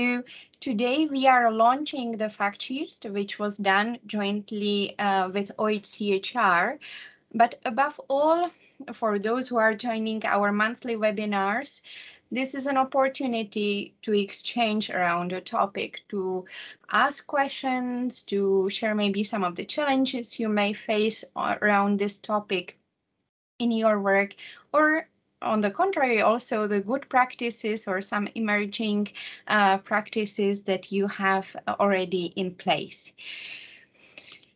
So today we are launching the fact sheet, which was done jointly uh, with OHCHR. But above all, for those who are joining our monthly webinars, this is an opportunity to exchange around a topic, to ask questions, to share maybe some of the challenges you may face around this topic in your work, or on the contrary, also the good practices or some emerging uh, practices that you have already in place.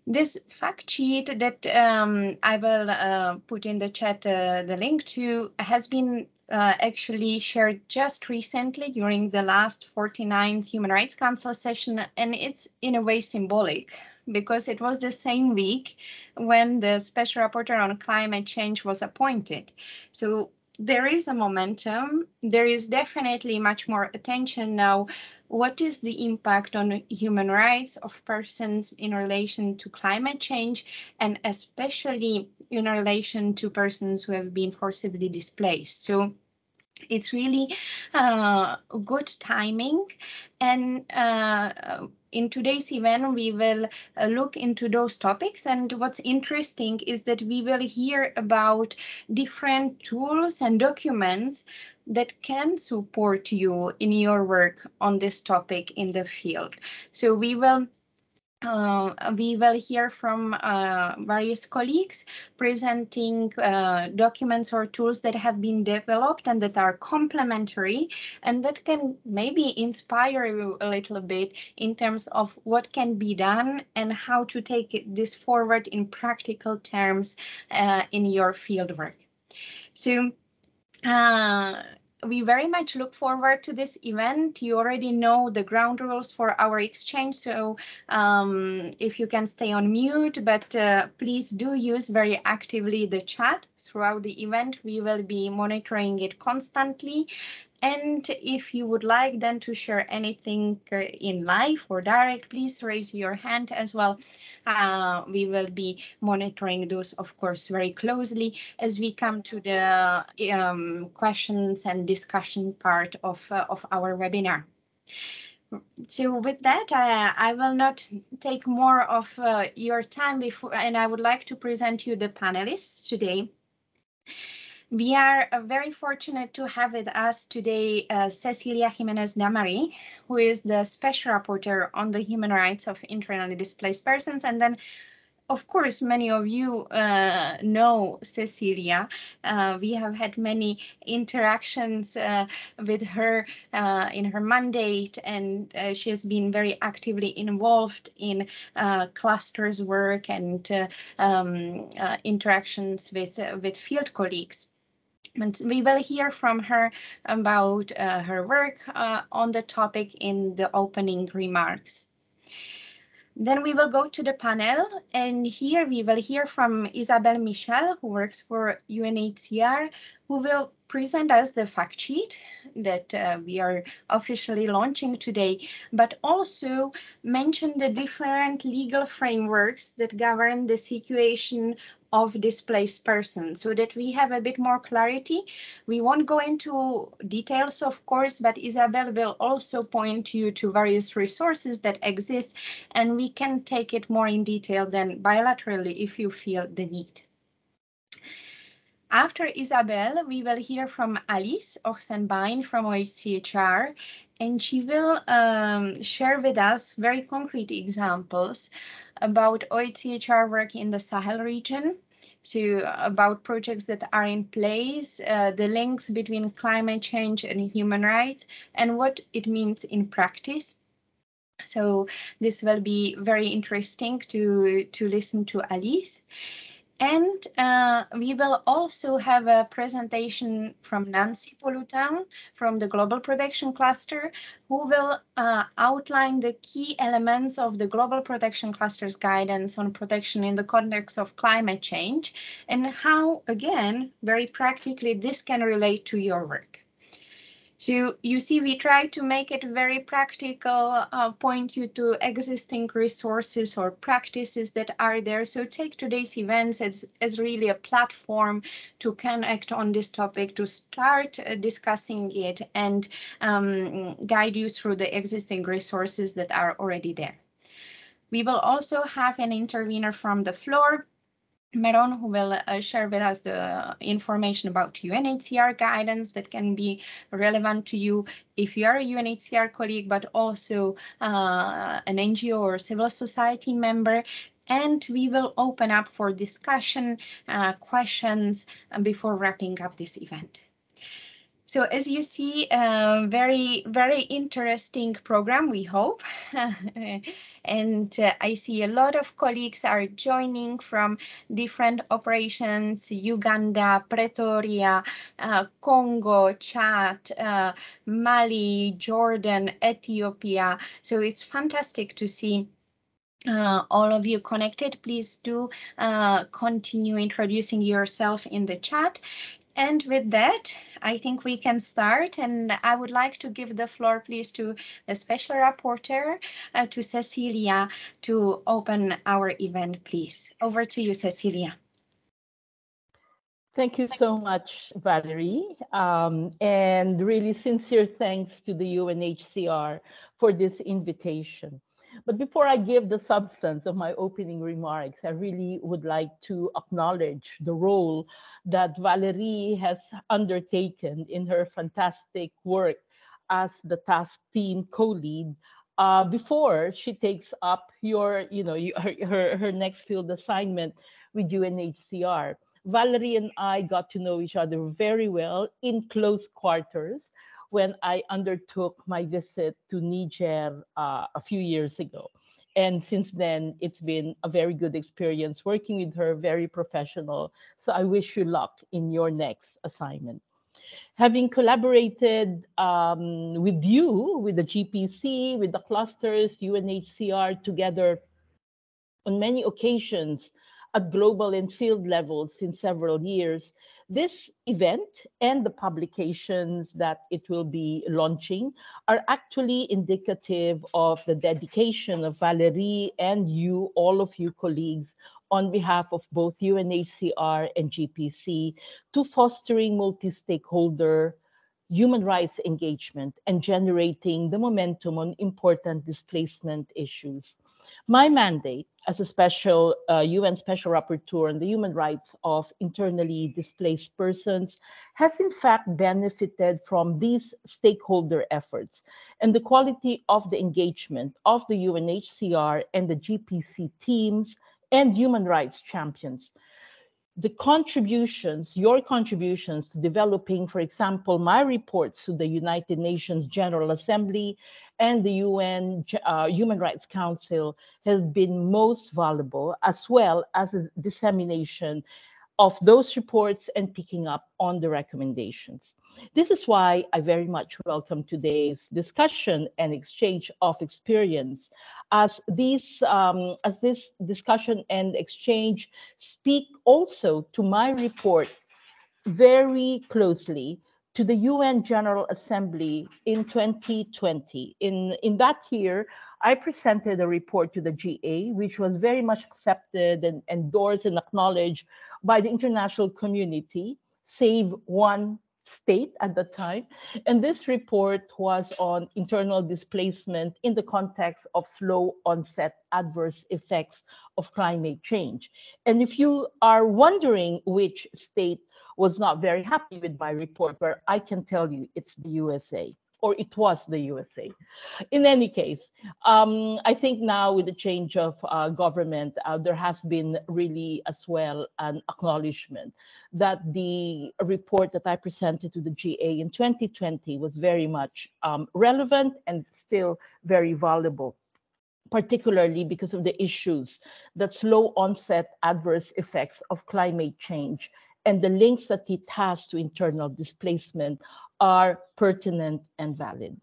This fact sheet that um, I will uh, put in the chat uh, the link to has been uh, actually shared just recently during the last 49th Human Rights Council session, and it's in a way symbolic because it was the same week when the Special Rapporteur on Climate Change was appointed. So there is a momentum. There is definitely much more attention now. What is the impact on human rights of persons in relation to climate change and especially in relation to persons who have been forcibly displaced? So it's really uh, good timing and uh, in today's event, we will uh, look into those topics. And what's interesting is that we will hear about different tools and documents that can support you in your work on this topic in the field. So we will uh, we will hear from uh, various colleagues presenting uh, documents or tools that have been developed and that are complementary and that can maybe inspire you a little bit in terms of what can be done and how to take this forward in practical terms uh, in your fieldwork. So uh, we very much look forward to this event. You already know the ground rules for our exchange, so um, if you can stay on mute, but uh, please do use very actively the chat throughout the event. We will be monitoring it constantly and if you would like then to share anything uh, in live or direct, please raise your hand as well. Uh, we will be monitoring those, of course, very closely as we come to the um, questions and discussion part of, uh, of our webinar. So with that, I will not take more of uh, your time before, and I would like to present you the panelists today. We are uh, very fortunate to have with us today uh, Cecilia Jimenez Damary, who is the Special Rapporteur on the human rights of internally displaced persons. And then, of course, many of you uh, know Cecilia. Uh, we have had many interactions uh, with her uh, in her mandate, and she has been very actively involved in clusters work and um, interactions with, with field colleagues. And we will hear from her about uh, her work uh, on the topic in the opening remarks. Then we will go to the panel and here we will hear from Isabel Michel, who works for UNHCR, who will present us the fact sheet that uh, we are officially launching today, but also mention the different legal frameworks that govern the situation of displaced persons so that we have a bit more clarity. We won't go into details, of course, but Isabel will also point you to various resources that exist and we can take it more in detail than bilaterally if you feel the need. After Isabel, we will hear from Alice Ochsenbein from OHCHR, and she will um, share with us very concrete examples about OHCHR work in the Sahel region, so about projects that are in place, uh, the links between climate change and human rights, and what it means in practice. So this will be very interesting to, to listen to Alice. And uh, we will also have a presentation from Nancy Polutin from the Global Protection Cluster, who will uh, outline the key elements of the Global Protection Cluster's guidance on protection in the context of climate change and how, again, very practically, this can relate to your work. So you see, we try to make it very practical, uh, point you to existing resources or practices that are there. So take today's events as, as really a platform to connect on this topic, to start uh, discussing it and um, guide you through the existing resources that are already there. We will also have an intervener from the floor Meron, who will uh, share with us the information about UNHCR guidance that can be relevant to you if you are a UNHCR colleague, but also uh, an NGO or civil society member. And we will open up for discussion, uh, questions uh, before wrapping up this event. So as you see, a very, very interesting program, we hope. and uh, I see a lot of colleagues are joining from different operations, Uganda, Pretoria, uh, Congo, Chad, uh, Mali, Jordan, Ethiopia. So it's fantastic to see uh, all of you connected, please do uh, continue introducing yourself in the chat. And with that, I think we can start. And I would like to give the floor, please, to the special rapporteur, uh, to Cecilia, to open our event, please. Over to you, Cecilia. Thank you so much, Valerie. Um, and really sincere thanks to the UNHCR for this invitation. But before I give the substance of my opening remarks, I really would like to acknowledge the role that Valerie has undertaken in her fantastic work as the task team co-lead uh, before she takes up your, you know, her, her, her next field assignment with UNHCR. Valerie and I got to know each other very well in close quarters when I undertook my visit to Niger uh, a few years ago. And since then, it's been a very good experience working with her, very professional. So I wish you luck in your next assignment. Having collaborated um, with you, with the GPC, with the clusters, UNHCR together on many occasions at global and field levels in several years, this event and the publications that it will be launching are actually indicative of the dedication of Valerie and you, all of you colleagues, on behalf of both UNHCR and GPC to fostering multi-stakeholder human rights engagement and generating the momentum on important displacement issues. My mandate as a special uh, UN Special Rapporteur on the human rights of internally displaced persons has in fact benefited from these stakeholder efforts and the quality of the engagement of the UNHCR and the GPC teams and human rights champions. The contributions, your contributions to developing, for example, my reports to the United Nations General Assembly and the UN uh, Human Rights Council has been most valuable, as well as the dissemination of those reports and picking up on the recommendations. This is why I very much welcome today's discussion and exchange of experience as these um, as this discussion and exchange speak also to my report very closely to the UN General Assembly in 2020. In, in that year, I presented a report to the GA, which was very much accepted and endorsed and acknowledged by the international community, save one state at the time. And this report was on internal displacement in the context of slow onset adverse effects of climate change. And if you are wondering which state was not very happy with my report, but I can tell you it's the USA or it was the USA. In any case, um, I think now with the change of uh, government, uh, there has been really as well an acknowledgement that the report that I presented to the GA in 2020 was very much um, relevant and still very valuable particularly because of the issues that slow onset adverse effects of climate change and the links that it has to internal displacement are pertinent and valid.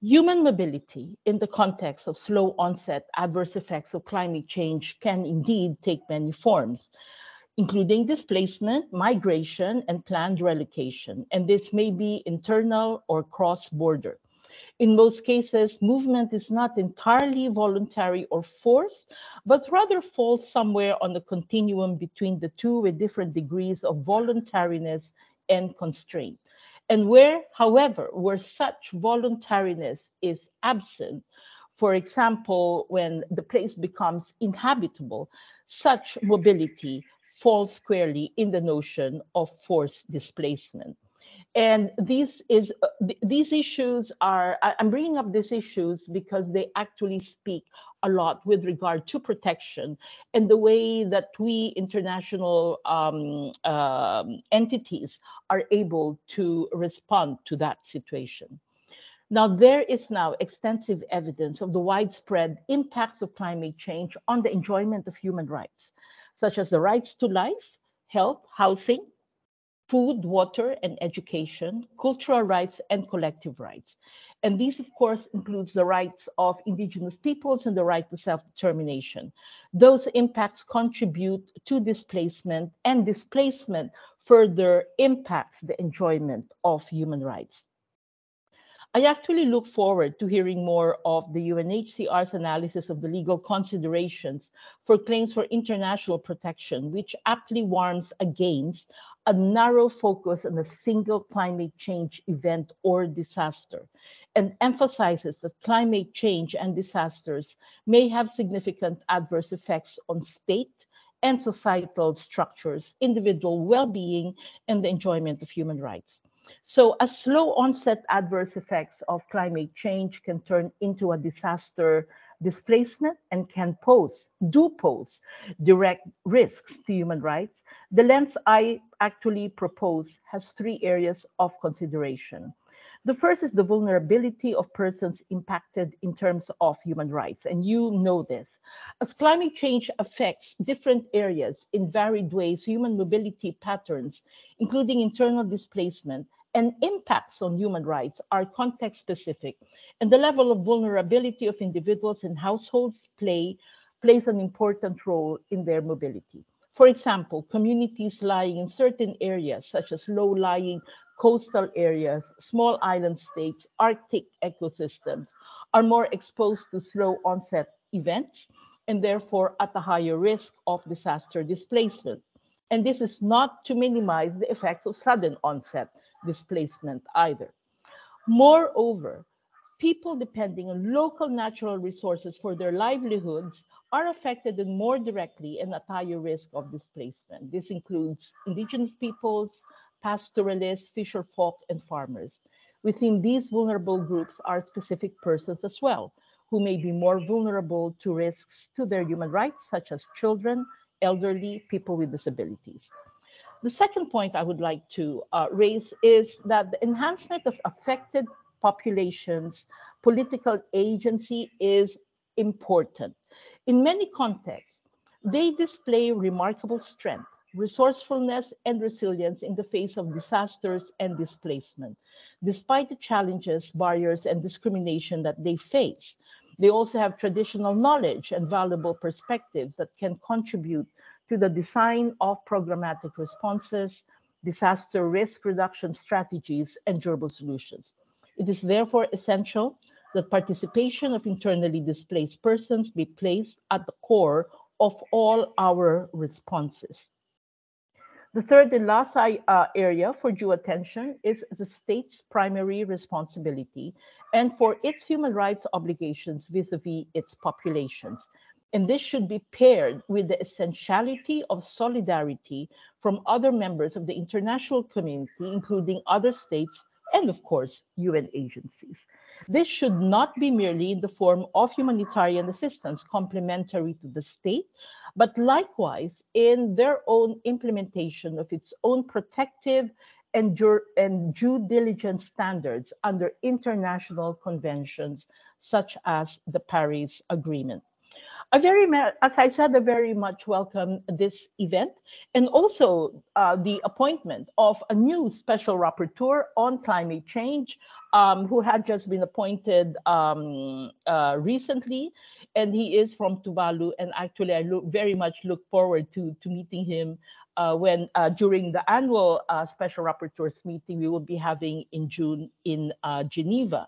Human mobility in the context of slow onset adverse effects of climate change can indeed take many forms. including displacement, migration, and planned relocation. And this may be internal or cross-border. In most cases, movement is not entirely voluntary or forced, but rather falls somewhere on the continuum between the two with different degrees of voluntariness and constraint. And where, however, where such voluntariness is absent, for example, when the place becomes inhabitable, such mobility falls squarely in the notion of forced displacement. And these is uh, th these issues are I'm bringing up these issues because they actually speak a lot with regard to protection and the way that we international um, uh, entities are able to respond to that situation. Now, there is now extensive evidence of the widespread impacts of climate change on the enjoyment of human rights, such as the rights to life, health, housing, food, water, and education, cultural rights, and collective rights. And these, of course, includes the rights of indigenous peoples and the right to self-determination. Those impacts contribute to displacement, and displacement further impacts the enjoyment of human rights. I actually look forward to hearing more of the UNHCR's analysis of the legal considerations for claims for international protection, which aptly warns against a narrow focus on a single climate change event or disaster, and emphasizes that climate change and disasters may have significant adverse effects on state and societal structures, individual well-being, and the enjoyment of human rights. So a slow onset adverse effects of climate change can turn into a disaster displacement and can pose, do pose direct risks to human rights. The lens I actually propose has three areas of consideration. The first is the vulnerability of persons impacted in terms of human rights. And you know this. As climate change affects different areas in varied ways, human mobility patterns, including internal displacement, and impacts on human rights are context specific, and the level of vulnerability of individuals and households play, plays an important role in their mobility. For example, communities lying in certain areas, such as low-lying coastal areas, small island states, Arctic ecosystems, are more exposed to slow onset events and therefore at a higher risk of disaster displacement. And this is not to minimize the effects of sudden onset, displacement either. Moreover, people depending on local natural resources for their livelihoods are affected more directly and at higher risk of displacement. This includes indigenous peoples, pastoralists, fisher folk, and farmers. Within these vulnerable groups are specific persons as well, who may be more vulnerable to risks to their human rights, such as children, elderly, people with disabilities. The second point I would like to uh, raise is that the enhancement of affected populations' political agency is important. In many contexts, they display remarkable strength, resourcefulness, and resilience in the face of disasters and displacement, despite the challenges, barriers, and discrimination that they face. They also have traditional knowledge and valuable perspectives that can contribute to the design of programmatic responses, disaster risk reduction strategies, and durable solutions. It is therefore essential that participation of internally displaced persons be placed at the core of all our responses. The third and last uh, area for due attention is the state's primary responsibility and for its human rights obligations vis-a-vis -vis its populations, and this should be paired with the essentiality of solidarity from other members of the international community, including other states and, of course, UN agencies. This should not be merely in the form of humanitarian assistance complementary to the state, but likewise in their own implementation of its own protective and, and due diligence standards under international conventions such as the Paris Agreement. I very as I said, I very much welcome this event and also uh, the appointment of a new special rapporteur on climate change um, who had just been appointed um, uh, recently. And he is from Tuvalu. And actually, I look very much look forward to, to meeting him uh, when uh, during the annual uh, special rapporteurs meeting we will be having in June in uh, Geneva.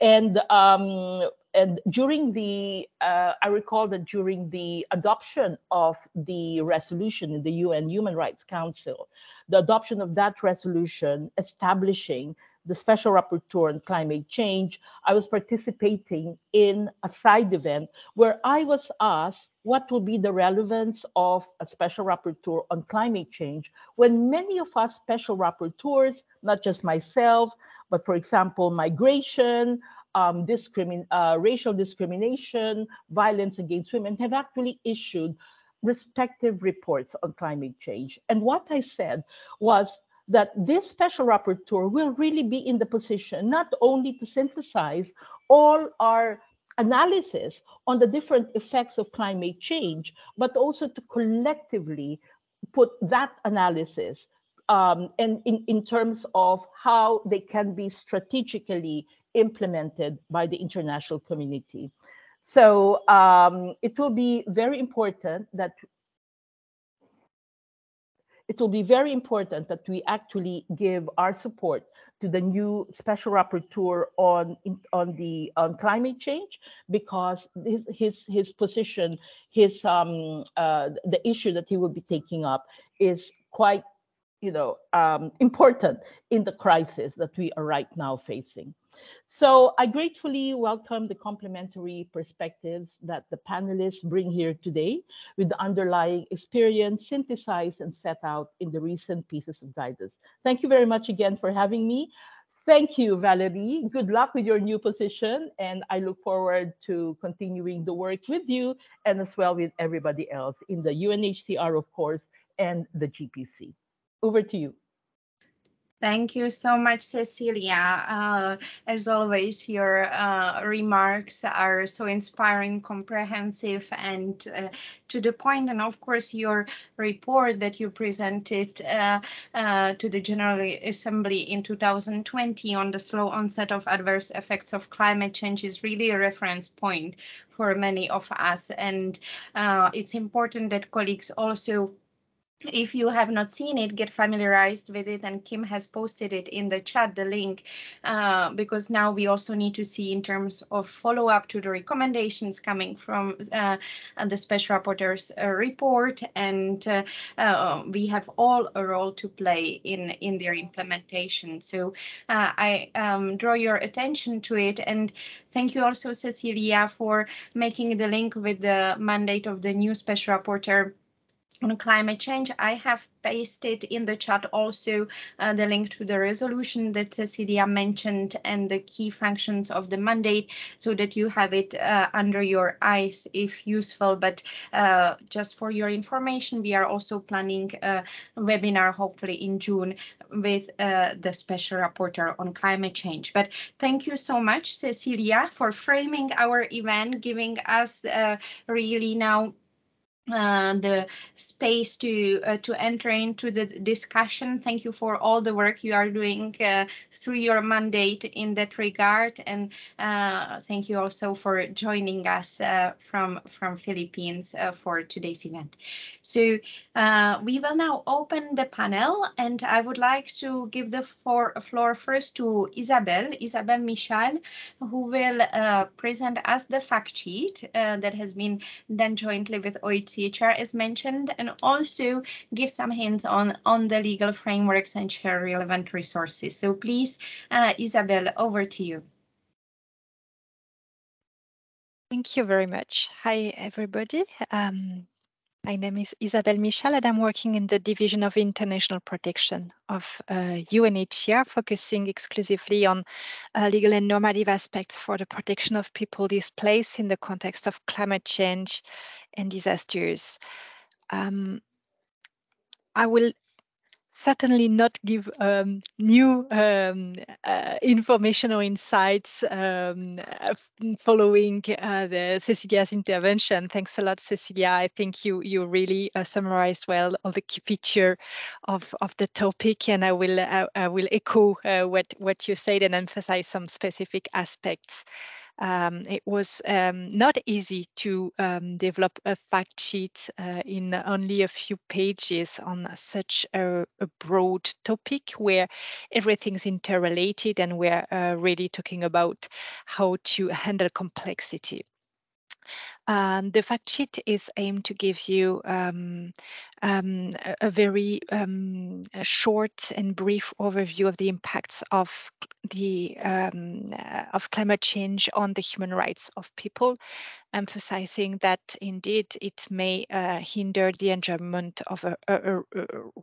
And um, and during the, uh, I recall that during the adoption of the resolution in the UN Human Rights Council, the adoption of that resolution establishing the special rapporteur on climate change, I was participating in a side event where I was asked what will be the relevance of a special rapporteur on climate change when many of us special rapporteurs, not just myself, but for example, migration, um, discrimin uh, racial discrimination, violence against women have actually issued respective reports on climate change. And what I said was that this special rapporteur will really be in the position not only to synthesize all our analysis on the different effects of climate change, but also to collectively put that analysis um, and in, in terms of how they can be strategically implemented by the international community. So um, it will be very important that it will be very important that we actually give our support to the new special rapporteur on on the on climate change because his his, his position his um uh, the issue that he will be taking up is quite you know um, important in the crisis that we are right now facing so I gratefully welcome the complementary perspectives that the panelists bring here today with the underlying experience synthesized and set out in the recent pieces of guidance. Thank you very much again for having me. Thank you, Valerie. Good luck with your new position. And I look forward to continuing the work with you and as well with everybody else in the UNHCR, of course, and the GPC. Over to you. Thank you so much, Cecilia. Uh, as always, your uh, remarks are so inspiring, comprehensive, and uh, to the point. And of course, your report that you presented uh, uh, to the General Assembly in 2020 on the slow onset of adverse effects of climate change is really a reference point for many of us. And uh, it's important that colleagues also if you have not seen it, get familiarized with it. And Kim has posted it in the chat, the link, uh, because now we also need to see in terms of follow up to the recommendations coming from uh, the special rapporteur's uh, report. And uh, uh, we have all a role to play in, in their implementation. So uh, I um, draw your attention to it. And thank you also, Cecilia, for making the link with the mandate of the new special rapporteur on climate change. I have pasted in the chat also uh, the link to the resolution that Cecilia mentioned and the key functions of the mandate so that you have it uh, under your eyes if useful. But uh, just for your information, we are also planning a webinar hopefully in June with uh, the special rapporteur on climate change. But thank you so much, Cecilia, for framing our event, giving us uh, really now uh, the space to uh, to enter into the discussion. Thank you for all the work you are doing uh, through your mandate in that regard, and uh, thank you also for joining us uh, from from Philippines uh, for today's event. So we will now open the panel, and I would like to give the floor, floor first to Isabel, Isabel Michel, who will present us the fact sheet that has been done jointly with OIT CHR as mentioned, and also give some hints on, on the legal frameworks and share relevant resources. So please, uh, Isabel, over to you. Thank you very much. Hi, everybody. Um, my name is Isabel Michel and I'm working in the Division of International Protection of uh, UNHCR, focusing exclusively on uh, legal and normative aspects for the protection of people displaced in the context of climate change and disasters. Um, I will certainly not give um, new um, uh, information or insights um, uh, following uh, the Cecilia's intervention. Thanks a lot, Cecilia. I think you you really uh, summarized well all the key feature of of the topic, and I will uh, I will echo uh, what what you said and emphasize some specific aspects Um, it was um, not easy to um, develop a fact sheet uh, in only a few pages on such a, a broad topic where everything's interrelated and we're uh, really talking about how to handle complexity. Um, the fact sheet is aimed to give you um, um, a, very um, a short and brief overview of the impacts of the um, uh, of climate change on the human rights of people, emphasizing that indeed it may uh, hinder the enjoyment of a, a, a,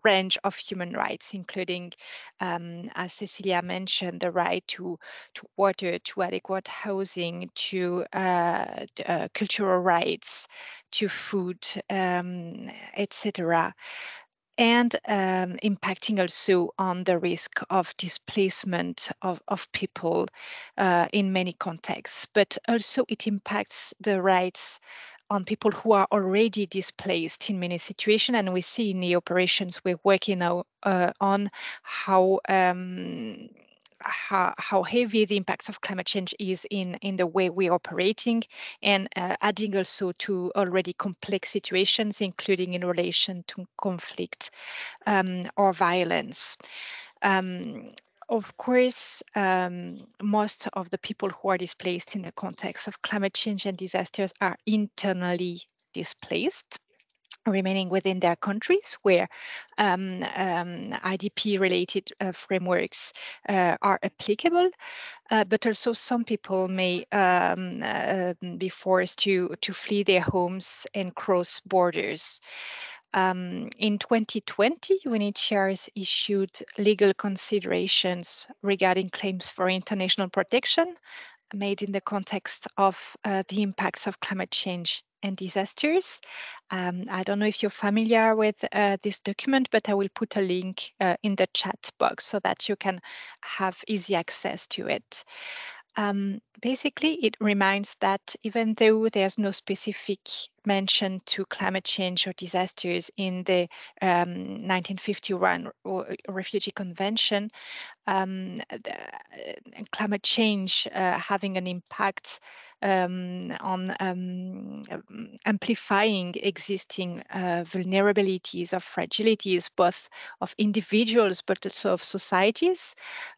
range of human rights, including, um, as Cecilia mentioned, the right to to water, to adequate housing, to uh, uh, cultural rights, to food, um, etc and um, impacting also on the risk of displacement of, of people uh, in many contexts. But also it impacts the rights on people who are already displaced in many situations. And we see in the operations we're working now uh, on how um, how, how heavy the impacts of climate change is in, in the way we're operating and uh, adding also to already complex situations, including in relation to conflict um, or violence. Um, of course, um, most of the people who are displaced in the context of climate change and disasters are internally displaced remaining within their countries where um, um, IDP-related uh, frameworks uh, are applicable, uh, but also some people may um, uh, be forced to, to flee their homes and cross borders. Um, in 2020, UNHCR issued legal considerations regarding claims for international protection made in the context of uh, the impacts of climate change and disasters. Um, I don't know if you're familiar with uh, this document, but I will put a link uh, in the chat box so that you can have easy access to it. Um, basically, it reminds that even though there's no specific mention to climate change or disasters in the um, 1951 Refugee Convention, um, the, uh, climate change uh, having an impact um, on um, amplifying existing uh, vulnerabilities or fragilities, both of individuals but also of societies,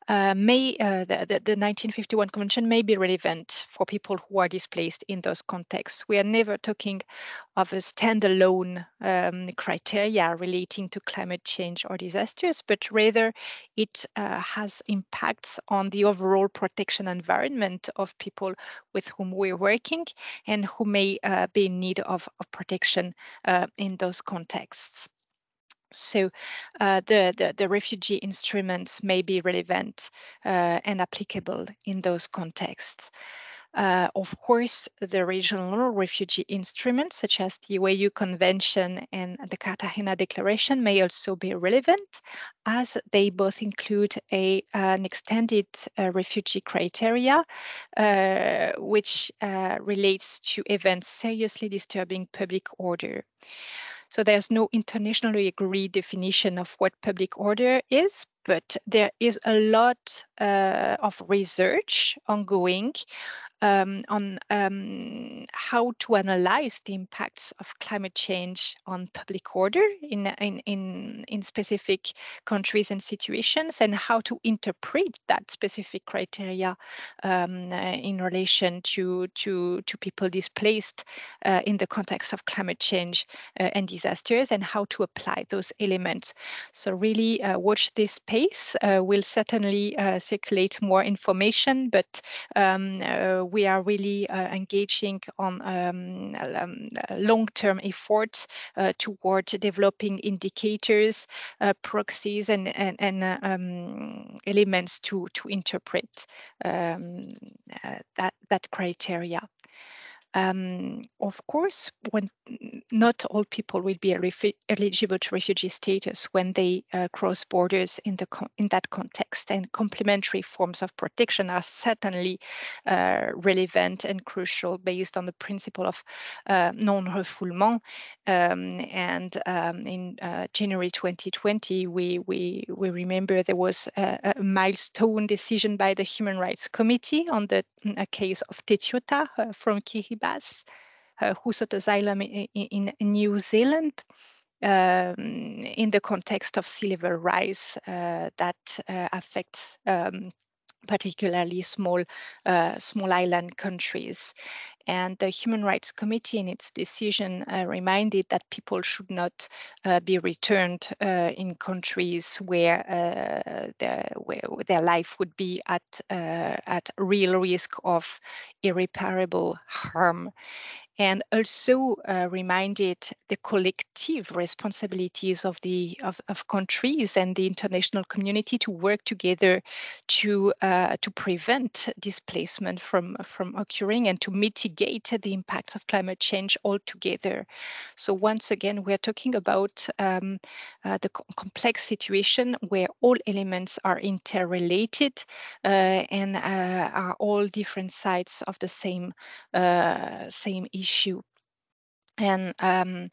uh, may uh, the, the 1951 Convention may be relevant for people who are displaced in those contexts. We are never talking of a standalone um, criteria relating to climate change or disasters, but rather it uh, has impacts on the overall protection environment of people with whom we're working and who may uh, be in need of, of protection uh, in those contexts. So uh, the, the, the, refugee instruments may be relevant uh, and applicable in those contexts. Uh, of course, the regional refugee instruments, such as the OAU Convention and the Cartagena Declaration, may also be relevant, as they both include a, an extended uh, refugee criteria, uh, which uh, relates to events seriously disturbing public order. So there's no internationally agreed definition of what public order is, but there is a lot uh, of research ongoing um, on um, how to analyze the impacts of climate change on public order in, in, in, in specific countries and situations and how to interpret that specific criteria um, uh, in relation to, to, to people displaced uh, in the context of climate change uh, and disasters and how to apply those elements. So really uh, watch this space. Uh, we'll certainly uh, circulate more information, but um, we are really uh, engaging on um, um, long-term efforts uh, toward developing indicators, uh, proxies, and, and, and um, elements to, to interpret um, that, that criteria. Um, of course, when not all people will be eligible to refugee status when they uh, cross borders in the in that context, and complementary forms of protection are certainly uh, relevant and crucial based on the principle of uh, non-refoulement. Um, and um, in uh, January 2020, we we we remember there was a, a, milestone decision by the Human Rights Committee on the case of Teitiota uh, from Kiribati Uh, who sought asylum in, in, in New Zealand um, in the context of sea level rise uh, that uh, affects um, particularly small uh, small island countries. And the Human Rights Committee, in its decision, uh, reminded that people should not uh, be returned uh, in countries where, uh, their, where their life would be at uh, at real risk of irreparable harm and also uh, reminded the collective responsibilities of the of, of, countries and the international community to work together to uh, to prevent displacement from from occurring and to mitigate the impacts of climate change altogether. So once again, we're talking about um, uh, the co complex situation where all elements are interrelated uh, and uh, are all different sides of the same uh, same issue issue. And um,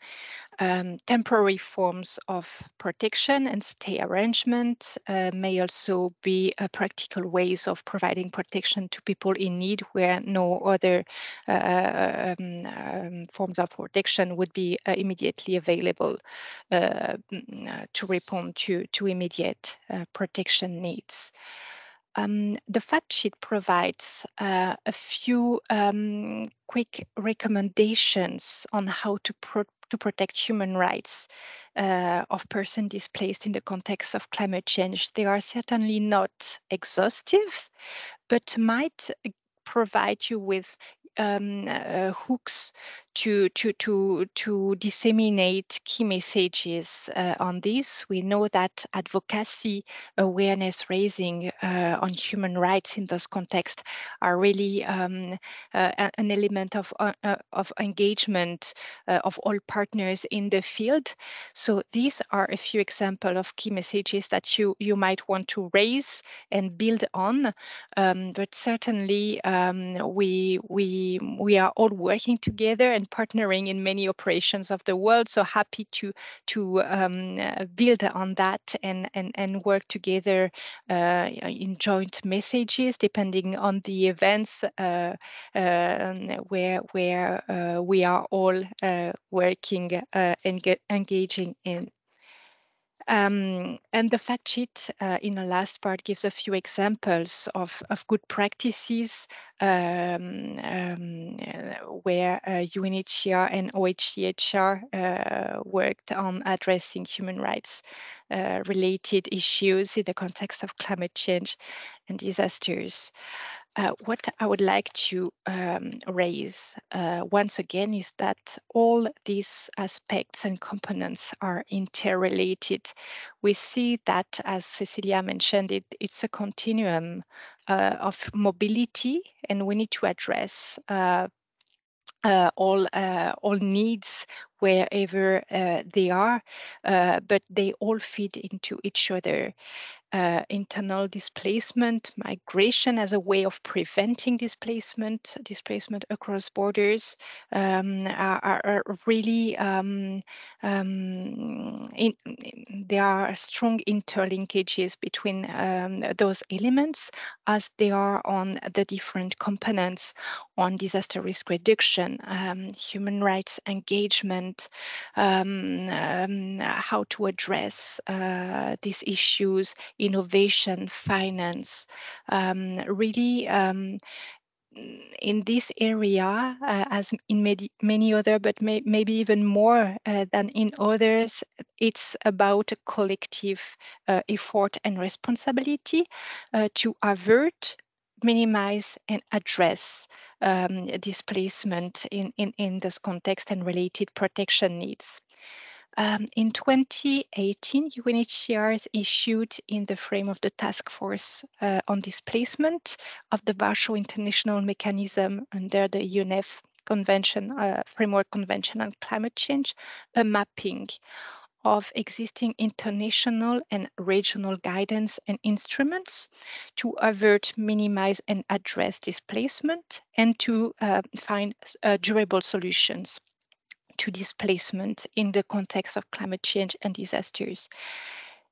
um, temporary forms of protection and stay arrangement uh, may also be uh, practical ways of providing protection to people in need where no other uh, um, um, forms of protection would be uh, immediately available uh, mm, to respond to, to immediate protection needs. Um, the fact sheet provides uh, a few um, quick recommendations on how to, pro to protect human rights uh, of persons displaced in the context of climate change. They are certainly not exhaustive, but might provide you with um, uh, hooks to to to to disseminate key messages uh, on this. We know that advocacy, awareness raising uh, on human rights in this context are really um, uh, an element of uh, uh, of engagement of all partners in the field. So these are a few examples of key messages that you you might want to raise and build on. Um, but certainly um, we we we are all working together and partnering in many operations of the world. So happy to to um, uh, build on that and and and work together uh, in joint messages, depending on the events uh, um, where where uh, we are all uh, working and engaging in. Um, and the fact sheet uh, in the last part gives a few examples of, of good practices um, um, where uh, UNHCR and OHCHR uh, worked on addressing human rights uh, related issues in the context of climate change and disasters. Uh, what I would like to um, raise uh, once again is that all these aspects and components are interrelated. We see that, as Cecilia mentioned, it, it's a continuum uh, of mobility, and we need to address uh, uh, all uh, all needs wherever uh, they are, uh, but they all feed into each other uh, internal displacement, migration as a way of preventing displacement, displacement across borders um, are, are, really, um, um, in, there are strong interlinkages between um, those elements as they are on the different components on disaster risk reduction, um, human rights engagement, um, how to address uh, these issues innovation, finance, um, really um, in this area, uh, as in many, many other, but may, maybe even more uh, than in others, it's about a collective uh, effort and responsibility uh, to avert, minimize, and address um, displacement in, in, in this context and related protection needs. Um, in 2018, UNHCR issued in the frame of the task force uh, on displacement of the Warsaw International Mechanism under the UNEF Convention, uh, Framework Convention on Climate Change, a mapping of existing international and regional guidance and instruments to avert, minimize, and address displacement and to uh, find uh, durable solutions to displacement in the context of climate change and disasters.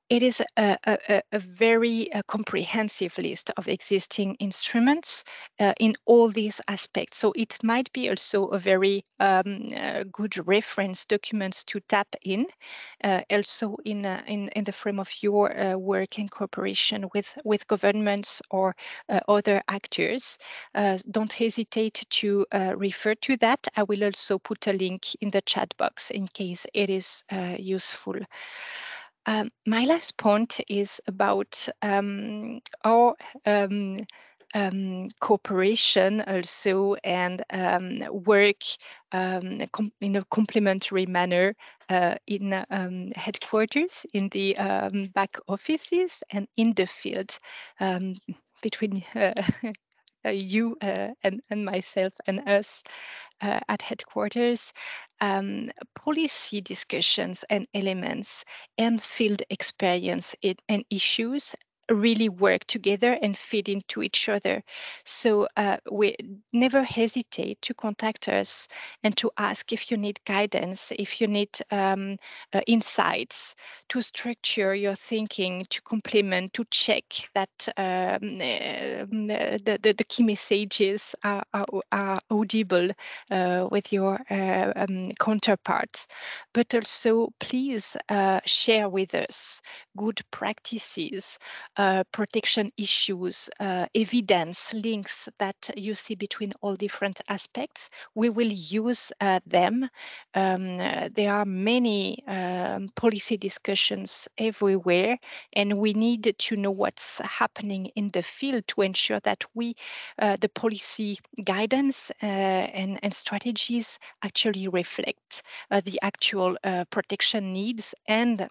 It is a, a, a very uh, comprehensive list of existing instruments uh, in all these aspects. So it might be also a very um, uh, good reference documents to tap in, uh, also in, uh, in, in the frame of your work in cooperation with, with governments or other actors. don't hesitate to refer to that. I will also put a link in the chat box in case it is useful. Um, my last point is about um, our um, um cooperation also and um, work um, in a complementary manner uh, in headquarters, in the back offices, and in the field between uh, you uh, and, and myself and us uh, at headquarters, um, policy discussions and elements and field experience and issues really work together and feed into each other. So uh, we never hesitate to contact us and to ask if you need guidance, if you need um, uh, insights to structure your thinking, to complement, to check that um, uh, the, the, the, key messages are, are, are audible uh, with your uh, um, counterparts. But also, please uh, share with us good practices uh, protection issues, uh, evidence, links that you see between all different aspects. We will use uh, them. Um, there are many um, policy discussions everywhere, and we need to know what's happening in the field to ensure that we, uh, the policy guidance uh, and, and, strategies actually reflect uh, the actual protection needs and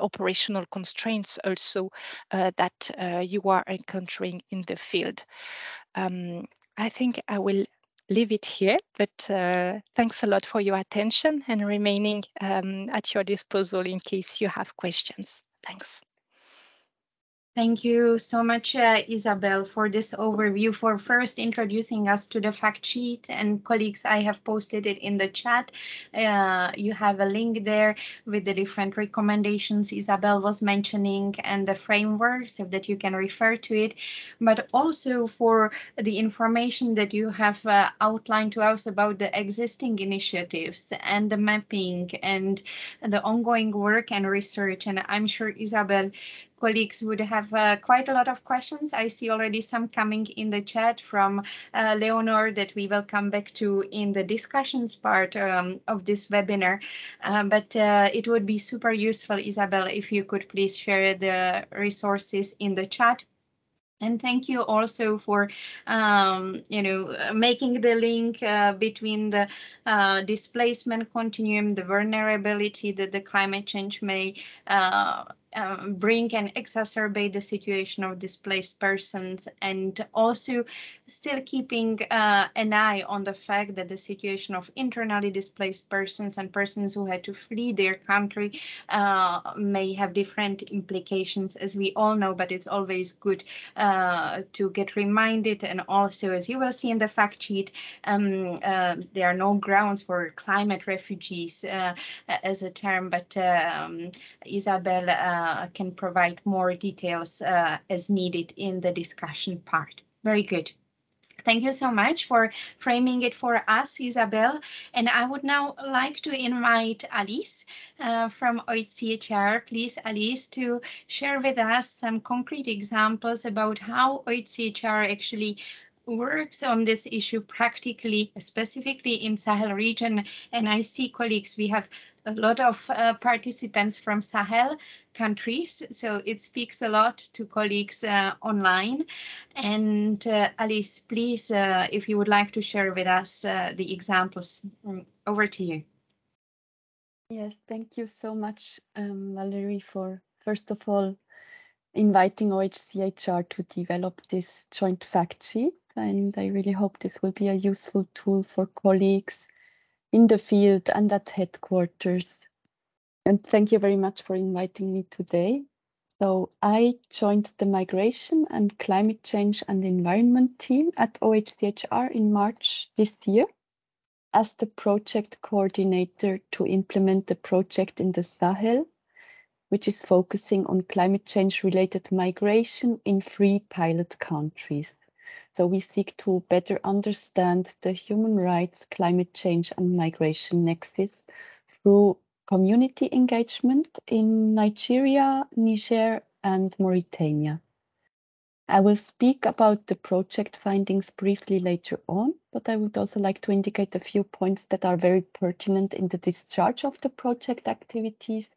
operational constraints also that uh, you are encountering in the field. Um, I think I will leave it here, but uh, thanks a lot for your attention and remaining um, at your disposal in case you have questions. Thanks. Thank you so much, uh, Isabel, for this overview, for first introducing us to the fact sheet. And colleagues, I have posted it in the chat. Uh, you have a link there with the different recommendations Isabel was mentioning and the framework so that you can refer to it, but also for the information that you have uh, outlined to us about the existing initiatives and the mapping and the ongoing work and research. And I'm sure Isabel colleagues would have uh, quite a lot of questions. I see already some coming in the chat from uh, Leonor that we will come back to in the discussions part um, of this webinar. Uh, but uh, it would be super useful, Isabel, if you could please share the resources in the chat. And thank you also for, um, you know, making the link uh, between the uh, displacement continuum, the vulnerability that the climate change may uh, um, bring and exacerbate the situation of displaced persons and also still keeping uh, an eye on the fact that the situation of internally displaced persons and persons who had to flee their country uh, may have different implications as we all know but it's always good uh, to get reminded. And also as you will see in the fact sheet um, uh, there are no grounds for climate refugees uh, as a term but um, Isabel uh, can provide more details uh, as needed in the discussion part. Very good. Thank you so much for framing it for us, Isabel. And I would now like to invite Alice uh, from OHCHR. Please, Alice, to share with us some concrete examples about how OHCHR actually works on this issue practically, specifically in Sahel region. And I see colleagues, we have a lot of uh, participants from Sahel countries, so it speaks a lot to colleagues uh, online. And uh, Alice, please, uh, if you would like to share with us uh, the examples, mm, over to you. Yes, thank you so much, um, Valerie, for first of all inviting OHCHR to develop this joint fact sheet. And I really hope this will be a useful tool for colleagues in the field and at headquarters. And thank you very much for inviting me today. So I joined the Migration and Climate Change and Environment team at OHCHR in March this year as the project coordinator to implement the project in the Sahel, which is focusing on climate change related migration in three pilot countries. So we seek to better understand the human rights, climate change and migration nexus through community engagement in Nigeria, Niger and Mauritania. I will speak about the project findings briefly later on, but I would also like to indicate a few points that are very pertinent in the discharge of the project activities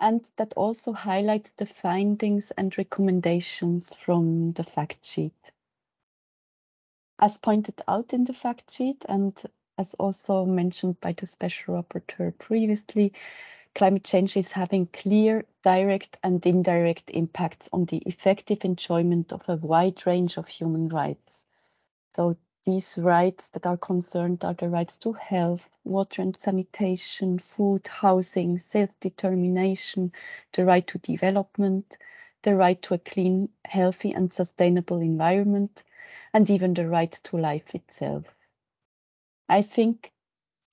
and that also highlights the findings and recommendations from the fact sheet. As pointed out in the fact sheet and as also mentioned by the special rapporteur previously, climate change is having clear direct and indirect impacts on the effective enjoyment of a wide range of human rights. So these rights that are concerned are the rights to health, water and sanitation, food, housing, self-determination, the right to development, the right to a clean, healthy and sustainable environment, and even the right to life itself. I think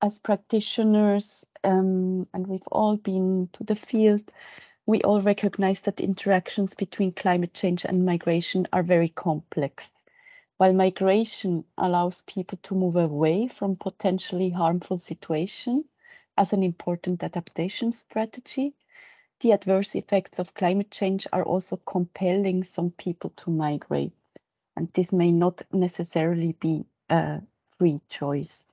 as practitioners, um, and we've all been to the field, we all recognize that interactions between climate change and migration are very complex. While migration allows people to move away from potentially harmful situations as an important adaptation strategy, the adverse effects of climate change are also compelling some people to migrate. And this may not necessarily be a free choice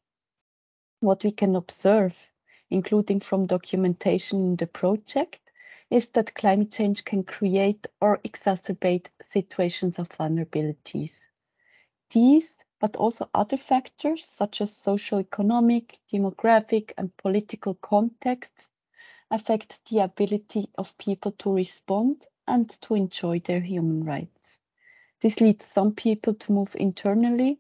what we can observe, including from documentation in the project, is that climate change can create or exacerbate situations of vulnerabilities. These, but also other factors such as social, economic, demographic, and political contexts affect the ability of people to respond and to enjoy their human rights. This leads some people to move internally,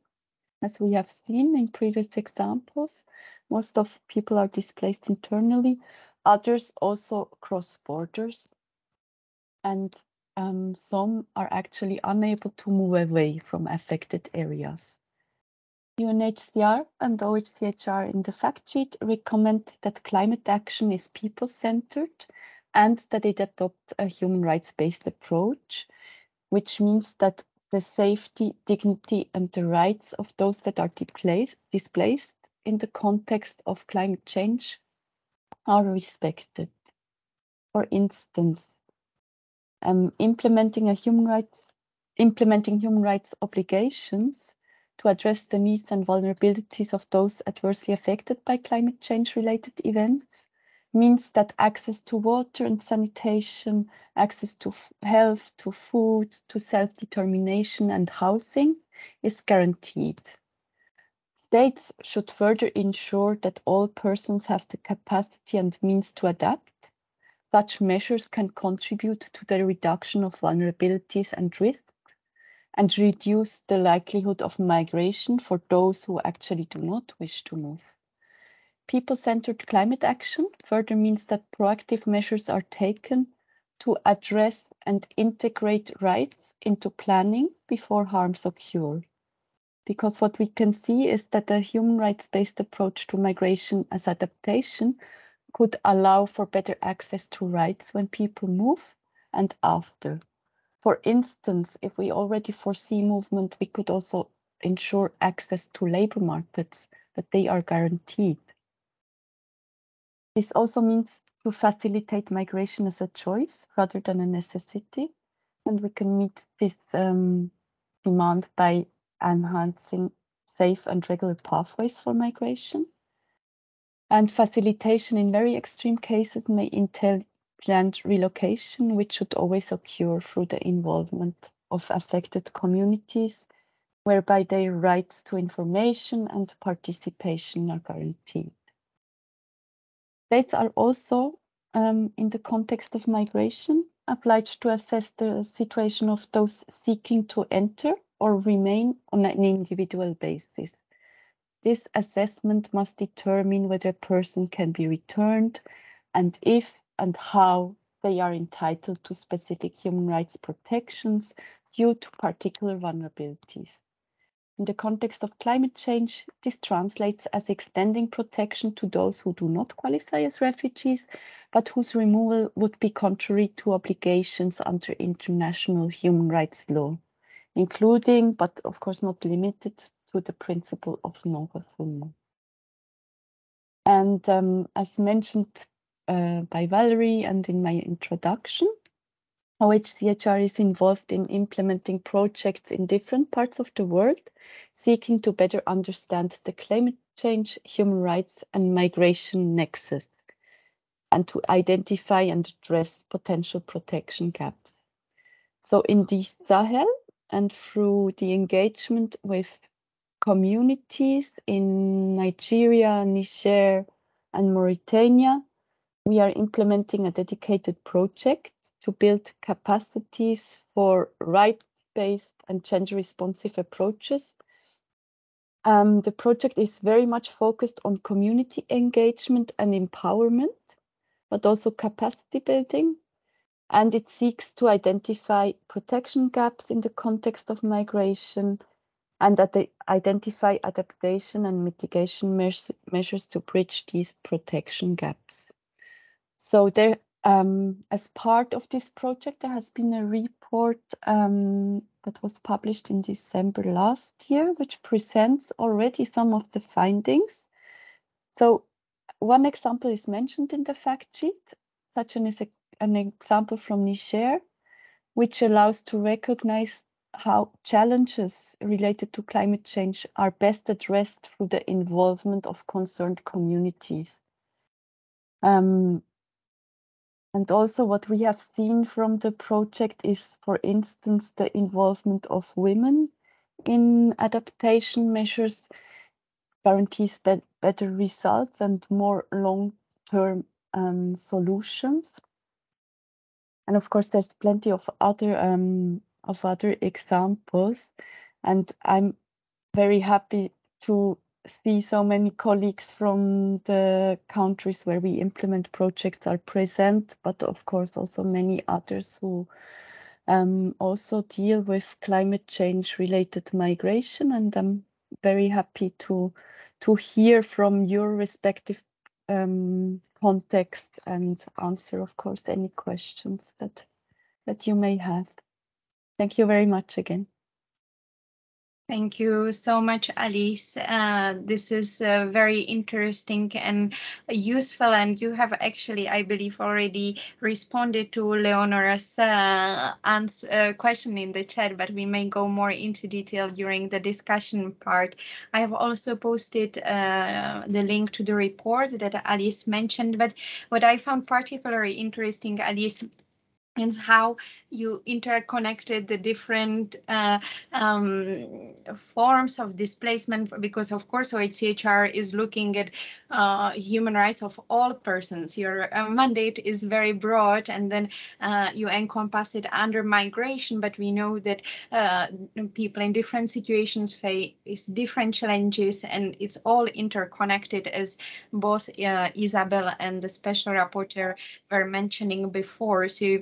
as we have seen in previous examples, most of people are displaced internally. Others also cross borders. And um, some are actually unable to move away from affected areas. UNHCR and OHCHR in the fact sheet recommend that climate action is people-centered and that it adopts a human rights-based approach, which means that the safety, dignity and the rights of those that are displaced in the context of climate change are respected. For instance, um, implementing a human rights implementing human rights obligations to address the needs and vulnerabilities of those adversely affected by climate change related events means that access to water and sanitation, access to health, to food, to self-determination and housing is guaranteed. States should further ensure that all persons have the capacity and means to adapt. Such measures can contribute to the reduction of vulnerabilities and risks and reduce the likelihood of migration for those who actually do not wish to move. People-centered climate action further means that proactive measures are taken to address and integrate rights into planning before harms occur because what we can see is that a human rights-based approach to migration as adaptation could allow for better access to rights when people move and after. For instance, if we already foresee movement, we could also ensure access to labor markets, that they are guaranteed. This also means to facilitate migration as a choice rather than a necessity. And we can meet this um, demand by enhancing safe and regular pathways for migration. And facilitation in very extreme cases may entail planned relocation, which should always occur through the involvement of affected communities, whereby their rights to information and participation are guaranteed. States are also, um, in the context of migration, obliged to assess the situation of those seeking to enter or remain on an individual basis. This assessment must determine whether a person can be returned and if and how they are entitled to specific human rights protections due to particular vulnerabilities. In the context of climate change, this translates as extending protection to those who do not qualify as refugees, but whose removal would be contrary to obligations under international human rights law, including, but of course not limited to the principle of non-refoulement. And um, as mentioned uh, by Valerie and in my introduction, OHCHR is involved in implementing projects in different parts of the world, seeking to better understand the climate change, human rights, and migration nexus, and to identify and address potential protection gaps. So in the Sahel, and through the engagement with communities in Nigeria, Niger, and Mauritania, we are implementing a dedicated project to build capacities for rights-based and gender-responsive approaches. Um, the project is very much focused on community engagement and empowerment, but also capacity building. And it seeks to identify protection gaps in the context of migration and identify adaptation and mitigation measures to bridge these protection gaps. So there um, as part of this project, there has been a report um, that was published in December last year, which presents already some of the findings. So one example is mentioned in the fact sheet, such an, is a, an example from Niger, which allows to recognize how challenges related to climate change are best addressed through the involvement of concerned communities. Um, and also what we have seen from the project is, for instance, the involvement of women in adaptation measures guarantees be better results and more long-term um, solutions. And of course, there's plenty of other um, of other examples, and I'm very happy to see so many colleagues from the countries where we implement projects are present, but of course also many others who um, also deal with climate change related migration. And I'm very happy to, to hear from your respective um, context and answer, of course, any questions that, that you may have. Thank you very much again. Thank you so much, Alice. Uh, this is uh, very interesting and useful, and you have actually, I believe, already responded to Leonora's uh, answer, uh, question in the chat, but we may go more into detail during the discussion part. I have also posted uh, the link to the report that Alice mentioned, but what I found particularly interesting, Alice, is how you interconnected the different uh, um, forms of displacement because of course OHCHR is looking at uh, human rights of all persons. Your uh, mandate is very broad and then uh, you encompass it under migration, but we know that uh, people in different situations face different challenges and it's all interconnected as both uh, Isabel and the special rapporteur were mentioning before. So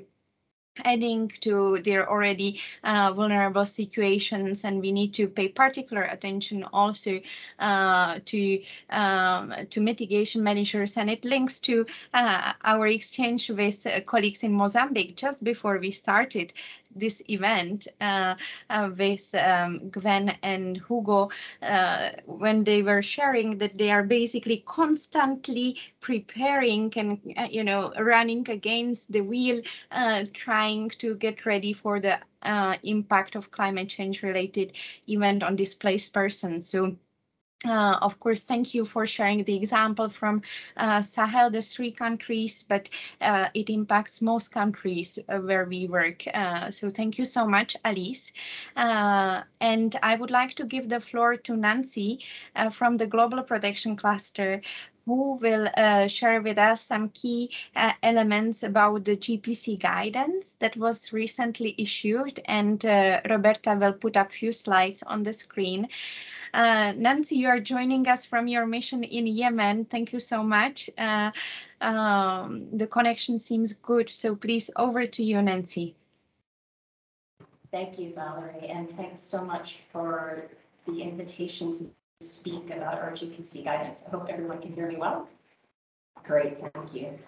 adding to their already uh, vulnerable situations and we need to pay particular attention also uh, to um, to mitigation measures. And it links to uh, our exchange with uh, colleagues in Mozambique. Just before we started this event uh, uh, with um, Gwen and Hugo uh, when they were sharing that they are basically constantly preparing and, uh, you know, running against the wheel, uh, trying to get ready for the uh, impact of climate change related event on displaced persons. So uh, of course, thank you for sharing the example from uh, Sahel, the three countries, but uh, it impacts most countries uh, where we work. Uh, so thank you so much, Alice. Uh, and I would like to give the floor to Nancy from the Global Protection Cluster who will share with us some key elements about the GPC guidance that was recently issued. And Roberta will put up a few slides on the screen. Uh, Nancy, you are joining us from your mission in Yemen. Thank you so much. Uh, um, the connection seems good, so please over to you, Nancy. Thank you, Valerie, and thanks so much for the invitation to speak about our GPC guidance. I hope everyone can hear me well. Great, thank you.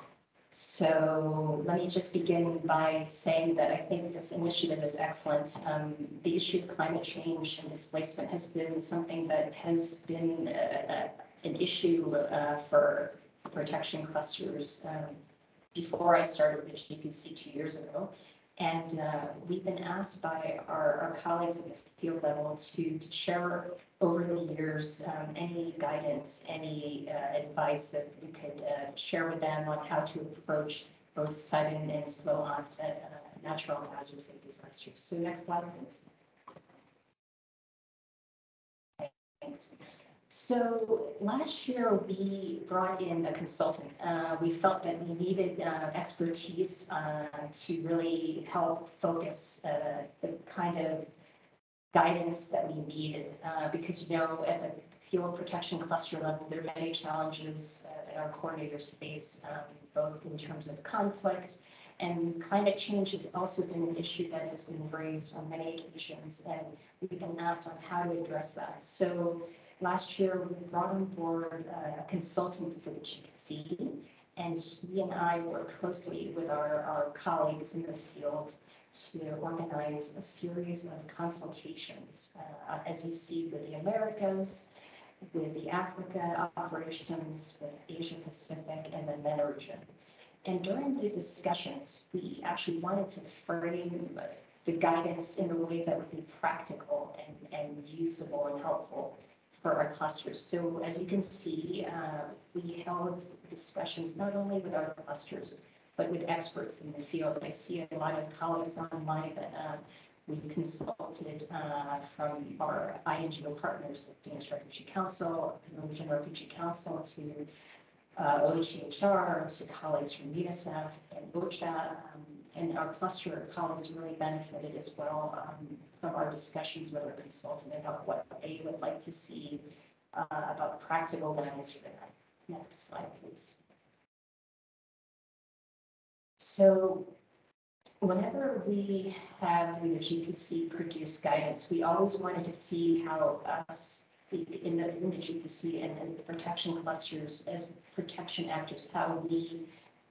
So let me just begin by saying that I think this initiative is excellent. Um, the issue of climate change and displacement has been something that has been uh, an issue uh, for protection clusters um, before I started with GPC two years ago. And uh, we've been asked by our, our colleagues at the field level to, to share over the years um, any guidance, any uh, advice that we could uh, share with them on how to approach both sudden and slow onset uh, natural hazards and disasters. So next slide, please. Thanks. So last year we brought in a consultant. Uh, we felt that we needed uh, expertise uh, to really help focus uh, the kind of guidance that we needed uh, because you know at the field protection cluster level there are many challenges uh, that our coordinators face um, both in terms of conflict and climate change has also been an issue that has been raised on many occasions and we've been asked on how to address that. So Last year, we brought on board a consultant for the GPC, and he and I worked closely with our, our colleagues in the field to organize a series of consultations, uh, as you see with the Americas, with the Africa operations, with Asia Pacific, and the MENA region. And during the discussions, we actually wanted to frame the guidance in a way that would be practical and, and usable and helpful for our clusters. So as you can see, uh, we held discussions not only with our clusters, but with experts in the field. I see a lot of colleagues online that uh, we've consulted uh, from our INGO partners, the Danish Refugee Council, the Norwegian Refugee Council, to uh, OHCHR, to colleagues from UNICEF and OCHA, um, and our cluster of colleagues really benefited as well um, from our discussions with our consultant about what they would like to see uh, about practical guidance for that. Next slide, please. So whenever we have the GPC produce guidance, we always wanted to see how us in the, in the GPC and, and the protection clusters as protection actors, how we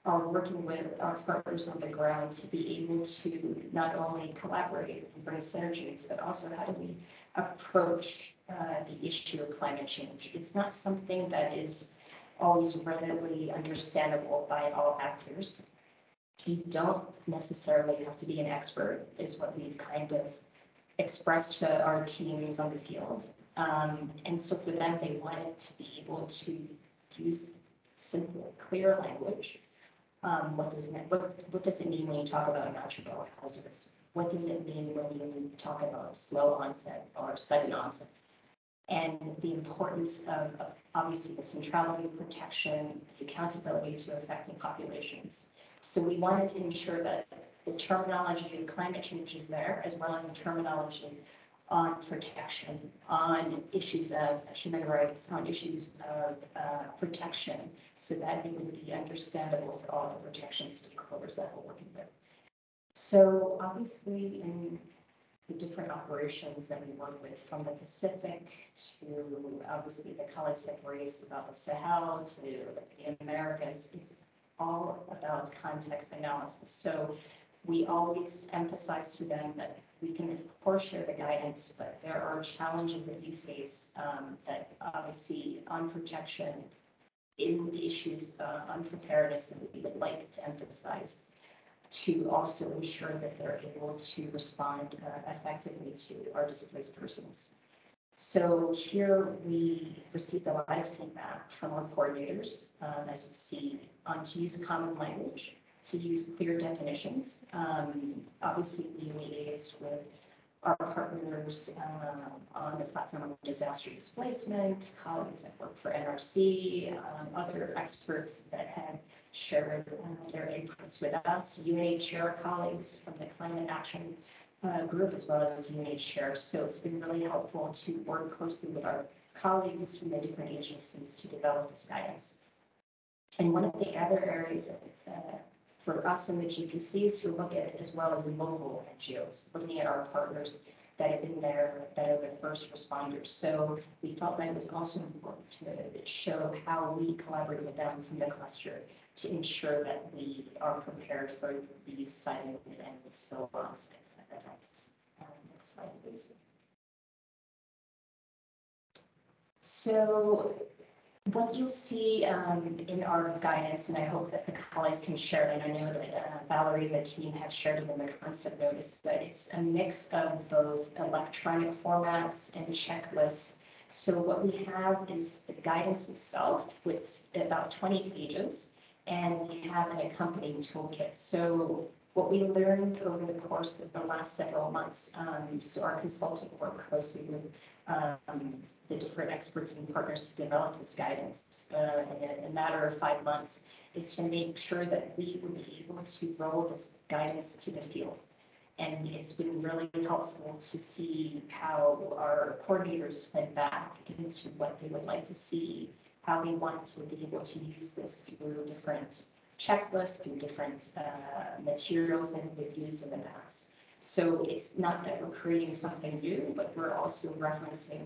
are working with our partners on the ground to be able to not only collaborate and bring synergies, but also how do we approach uh, the issue of climate change. It's not something that is always readily understandable by all actors. You don't necessarily have to be an expert, is what we've kind of expressed to our teams on the field. Um, and so for them, they wanted to be able to use simple, clear language um, what does it, what, what does it mean when you talk about natural hazards? What does it mean when you talk about slow onset or sudden onset? And the importance of, of obviously the centrality of protection, the accountability to affecting populations. So we wanted to ensure that the terminology of climate change is there, as well as the terminology on protection, on issues of human rights, on issues of uh, protection, so that it would be understandable for all the protection stakeholders that we're working with. So obviously, in the different operations that we work with, from the Pacific to obviously the colleagues have raised about the Sahel to the Americas, it's all about context analysis. So we always emphasize to them that we can of course share the guidance, but there are challenges that you face um, that obviously on protection in the issues uh, on preparedness that we would like to emphasize to also ensure that they're able to respond uh, effectively to our displaced persons. So here we received a lot of feedback from our coordinators, um, as you see, on to use common language to use clear definitions. Um, obviously, we liaise with our partners um, on the platform of disaster displacement, colleagues that work for NRC, um, other experts that have shared uh, their inputs with us, UNHCR colleagues from the climate action uh, group as well as UNHCR. So it's been really helpful to work closely with our colleagues from the different agencies to develop this guidance. And one of the other areas uh, for us in the GPCs to look at as well as local NGOs, looking at our partners that have been there, that are the first responders. So we felt that it was also important to show how we collaborate with them from the cluster to ensure that we are prepared for these sudden onset events. Um, next slide, please. So what you'll see um, in our guidance, and I hope that the colleagues can share and I know that uh, Valerie and the team have shared it in the concept notice, that it's a mix of both electronic formats and checklists. So what we have is the guidance itself, with about 20 pages, and we have an accompanying toolkit. So what we learned over the course of the last several months, um, so our consultant worked closely with um, the different experts and partners to develop this guidance uh, in a matter of five months is to make sure that we would be able to roll this guidance to the field. And it's been really helpful to see how our coordinators went back into what they would like to see, how we want to be able to use this through different checklists, through different uh, materials that we've used in the past. So it's not that we're creating something new, but we're also referencing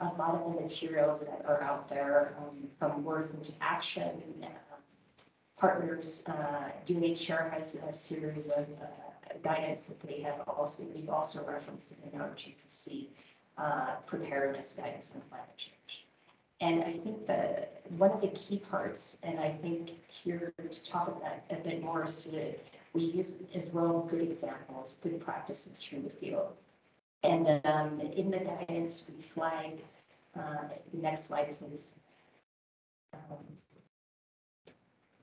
a lot of the materials that are out there um, from words into action. Uh, partners, uh, UNHCR has a series of uh, guidance that they have also, we've also referenced in our GPC uh, preparedness guidance on climate change. And I think that one of the key parts, and I think here to talk about that a bit more is to, we use as well good examples, good practices from the field. And um, in the guidance, we flag, uh, the next slide, please. Um,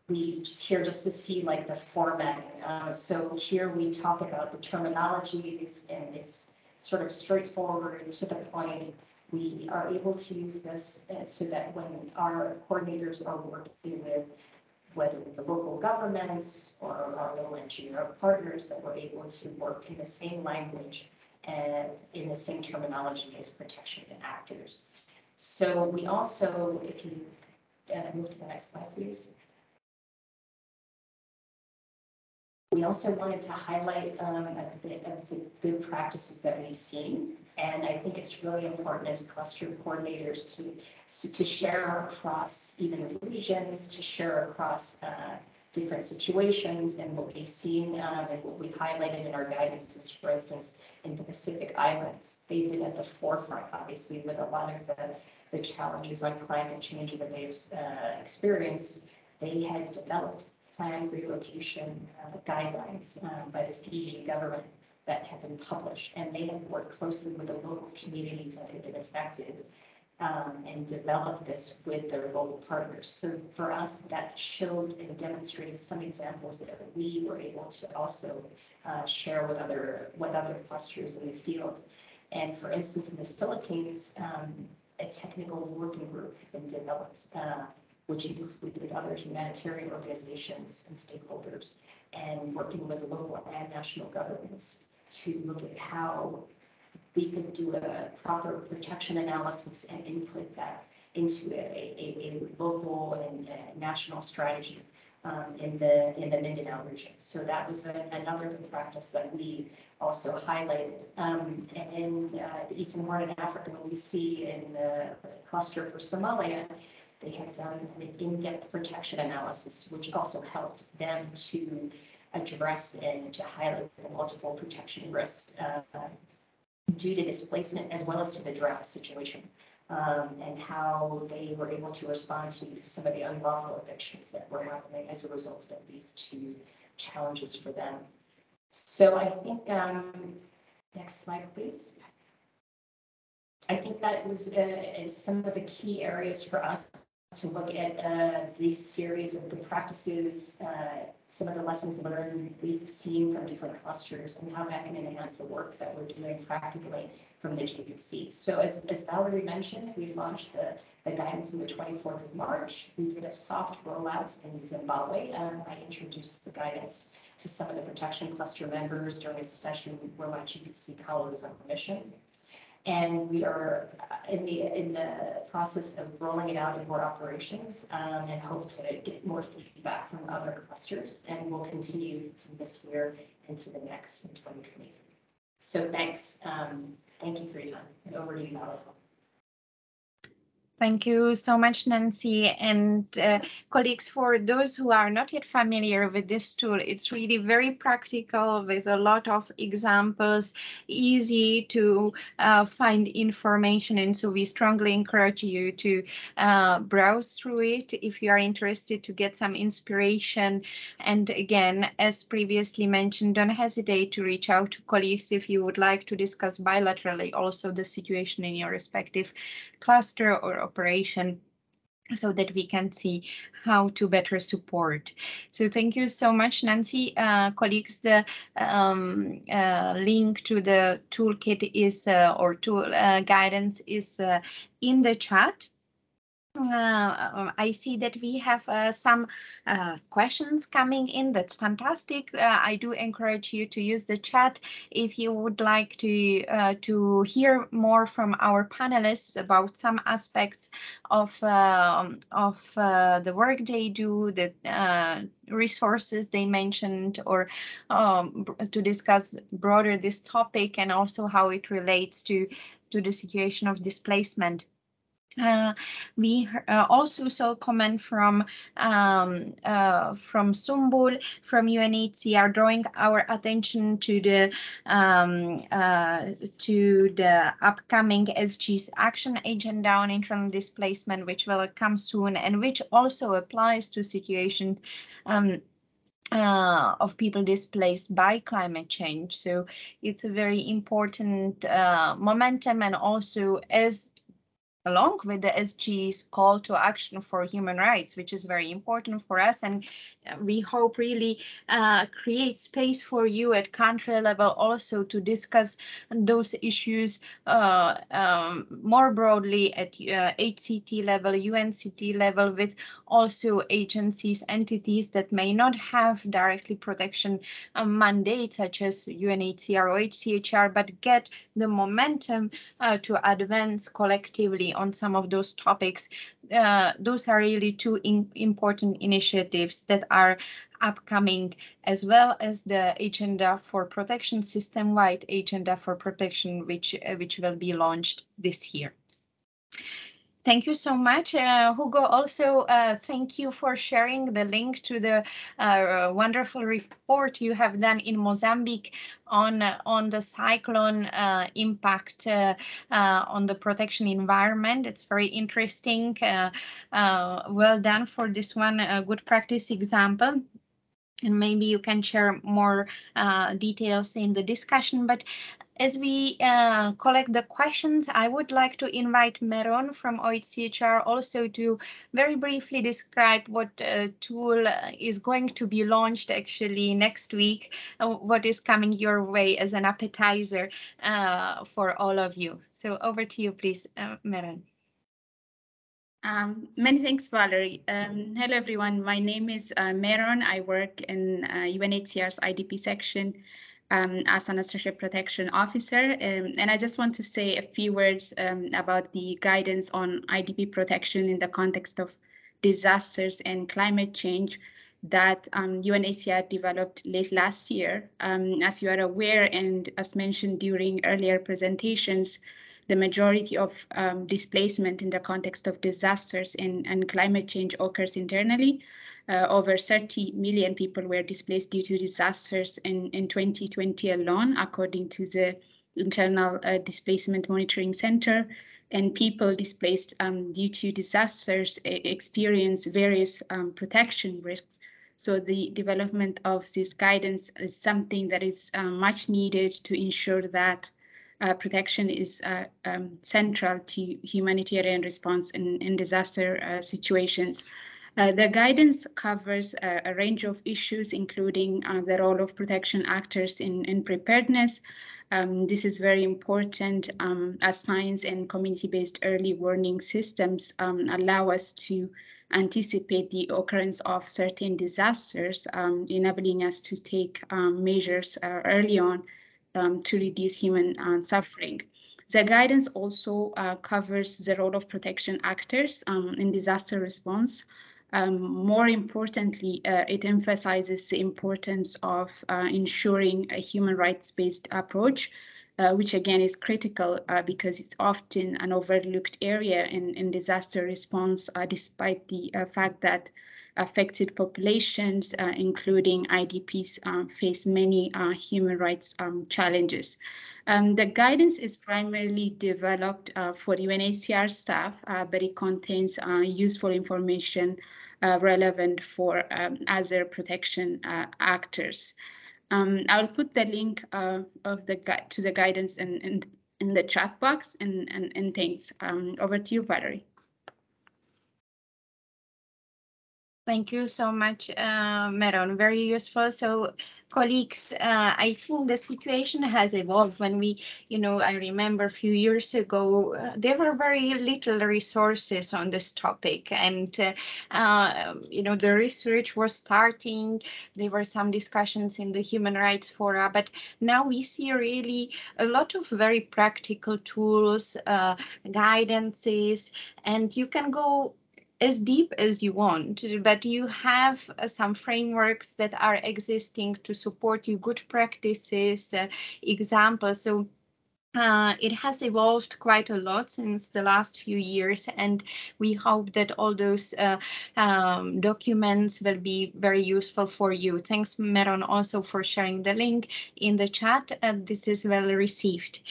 we just here just to see like the formatting. Uh, so here we talk about the terminologies and it's sort of straightforward to the point. We are able to use this uh, so that when our coordinators are working with whether the local governments or our little NGO partners that we're able to work in the same language and in the same terminology as protection actors. So we also, if you uh, move to the next slide, please. We also wanted to highlight um, a bit of the good practices that we've seen. And I think it's really important as cluster coordinators to, to share across even regions, to share across uh, different situations and what we've seen um, and what we've highlighted in our guidance is, for instance, in the Pacific Islands, they've been at the forefront, obviously, with a lot of the, the challenges on climate change that they've uh, experienced. They had developed planned relocation uh, guidelines um, by the Fiji government that have been published, and they have worked closely with the local communities that have been affected um, and developed this with their local partners. So for us, that showed and demonstrated some examples that we were able to also uh, share with other with other clusters in the field. And for instance, in the Philippines, um, a technical working group has been developed, uh, which included other humanitarian organizations and stakeholders, and working with local and national governments to look at how we could do a proper protection analysis and input that into a, a, a local and a national strategy um, in the in the Mindanao region. So that was a, another good practice that we also highlighted. Um, and in uh, the Eastern Horn of Africa, we see in the cluster for Somalia, they have done an in-depth protection analysis, which also helped them to address and to highlight the multiple protection risks uh, due to displacement as well as to the drought situation. Um, and how they were able to respond to some of the unlawful evictions that were happening as a result of these two challenges for them. So I think, um, next slide, please. I think that was uh, some of the key areas for us to look at uh, these series of good practices, uh, some of the lessons learned we've seen from different clusters and how that can enhance the work that we're doing practically from the GPC. So as, as Valerie mentioned, we launched the, the guidance on the 24th of March. We did a soft rollout in Zimbabwe. Um, I introduced the guidance to some of the protection cluster members during a session where my GPC colleague was on mission. And we are in the, in the process of rolling it out in more operations um, and hope to get more feedback from other clusters. And we'll continue from this year into the next in 2023. So thanks. Um, thank you for your time. And over to you, Valerie. Thank you so much, Nancy. And uh, colleagues, for those who are not yet familiar with this tool, it's really very practical with a lot of examples, easy to uh, find information. And so we strongly encourage you to uh, browse through it if you are interested to get some inspiration. And again, as previously mentioned, don't hesitate to reach out to colleagues if you would like to discuss bilaterally also the situation in your respective cluster or operation so that we can see how to better support. So thank you so much, Nancy. Uh, colleagues, the um, uh, link to the toolkit is uh, or tool uh, guidance is uh, in the chat. Uh, I see that we have uh, some uh, questions coming in. That's fantastic. Uh, I do encourage you to use the chat if you would like to uh, to hear more from our panelists about some aspects of um, of uh, the work they do, the resources they mentioned, or um, to discuss broader this topic and also how it relates to to the situation of displacement. Uh, we uh, also saw comment from um, uh, from Sumbul from UNHCR drawing our attention to the um, uh, to the upcoming SG's action agenda on internal displacement, which will come soon and which also applies to situations um, uh, of people displaced by climate change. So it's a very important uh, momentum and also as along with the SG's call to action for human rights, which is very important for us. And uh, we hope really uh, create space for you at country level also to discuss those issues uh, um, more broadly at uh, HCT level, UNCT level with also agencies, entities that may not have directly protection um, mandates such as UNHCR or OHCHR, but get the momentum uh, to advance collectively on some of those topics. Uh, those are really two in important initiatives that are upcoming, as well as the agenda for protection, system-wide agenda for protection, which, uh, which will be launched this year. Thank you so much, uh, Hugo. Also, uh, thank you for sharing the link to the uh, wonderful report you have done in Mozambique on uh, on the cyclone uh, impact uh, on the protection environment. It's very interesting. well done for this one. A good practice example and maybe you can share more uh, details in the discussion. But as we uh, collect the questions, I would like to invite Meron from OHCHR also to very briefly describe what uh, tool is going to be launched actually next week, uh, what is coming your way as an appetizer uh, for all of you. So over to you, please, uh, Meron. Um, many thanks, Valerie. Um, hello, everyone. My name is uh, Meron. I work in UNHCR's IDP section um, as an associate protection officer. Um, and I just want to say a few words um, about the guidance on IDP protection in the context of disasters and climate change that um, UNHCR developed late last year. Um, as you are aware, and as mentioned during earlier presentations, the majority of um, displacement in the context of disasters and, and climate change occurs internally. Uh, over 30 million people were displaced due to disasters in, in 2020 alone, according to the Internal uh, Displacement Monitoring Center. And people displaced um, due to disasters experience various um, protection risks. So the development of this guidance is something that is uh, much needed to ensure that uh, protection is uh, um, central to humanitarian response in, in disaster uh, situations. Uh, the guidance covers a, a, range of issues, including uh, the role of protection actors in, in preparedness. Um, this is very important um, as science and community-based early warning systems um, allow us to anticipate the occurrence of certain disasters, um, enabling us to take um, measures uh, early on um, to reduce human uh, suffering. The guidance also uh, covers the role of protection actors in disaster response. Um, more importantly, uh, it emphasizes the importance of uh, ensuring a human rights-based approach, uh, which again is critical uh, because it's often an overlooked area in, in disaster response, uh, despite the uh, fact that affected populations, including IDPs, face many human rights um, challenges. Um, the guidance is primarily developed for UNHCR staff, but it contains useful information uh, relevant for um, other protection uh, actors. Um, I'll put the link uh, of the to the guidance in, in, in the chat box and, and, and thanks. Um, over to you, Valerie. Thank you so much, uh, Meron. Very useful. So colleagues, uh, I think the situation has evolved. When we, you know, I remember a few years ago, uh, there were very little resources on this topic. And, uh, uh, you know, the research was starting, there were some discussions in the human rights fora, but now we see really a lot of very practical tools, uh, guidances, and you can go as deep as you want, but you have uh, some frameworks that are existing to support you good practices, uh, examples. So uh, it has evolved quite a lot since the last few years, and we hope that all those uh, um, documents will be very useful for you. Thanks, Meron, also for sharing the link in the chat. Uh, this is well received.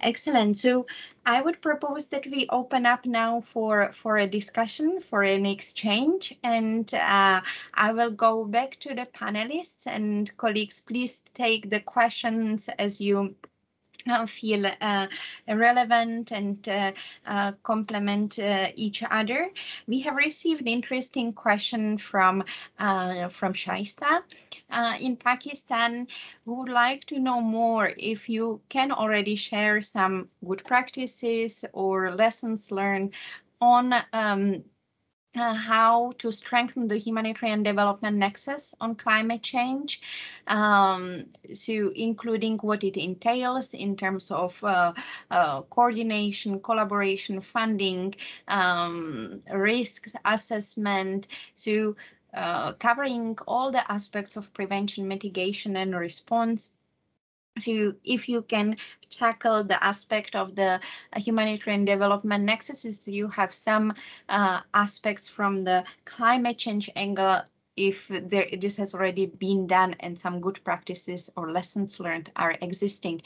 Excellent. So I would propose that we open up now for, for a discussion, for an exchange, and uh, I will go back to the panelists and colleagues, please take the questions as you feel uh, relevant and uh, uh complement each other. We have received an interesting question from from Shaista in Pakistan who would like to know more if you can already share some good practices or lessons learned on um, uh, how to strengthen the humanitarian development nexus on climate change, um, so including what it entails in terms of uh, uh, coordination, collaboration, funding, um, risks assessment, so uh, covering all the aspects of prevention, mitigation, and response so if you can tackle the aspect of the uh, humanitarian development nexuses, you have some uh, aspects from the climate change angle if there, this has already been done and some good practices or lessons learned are existing.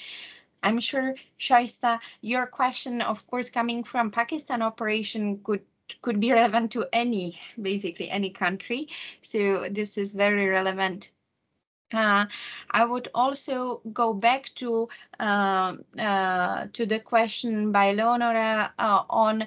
I'm sure, Shaista, your question, of course, coming from Pakistan operation could could be relevant to any, basically any country. So this is very relevant uh, I would also go back to uh, uh, to the question by Leonora uh, on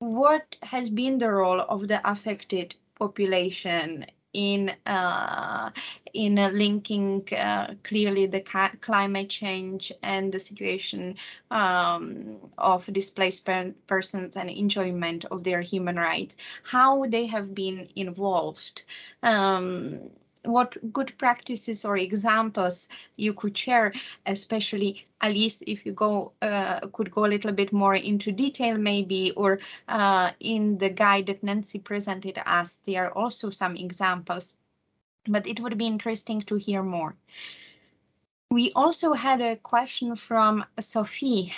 what has been the role of the affected population in uh, in linking uh, clearly the climate change and the situation um, of displaced persons and enjoyment of their human rights, how they have been involved. Um, what good practices or examples you could share, especially Alice, if you go uh, could go a little bit more into detail maybe, or uh, in the guide that Nancy presented us, there are also some examples, but it would be interesting to hear more. We also had a question from Sophie,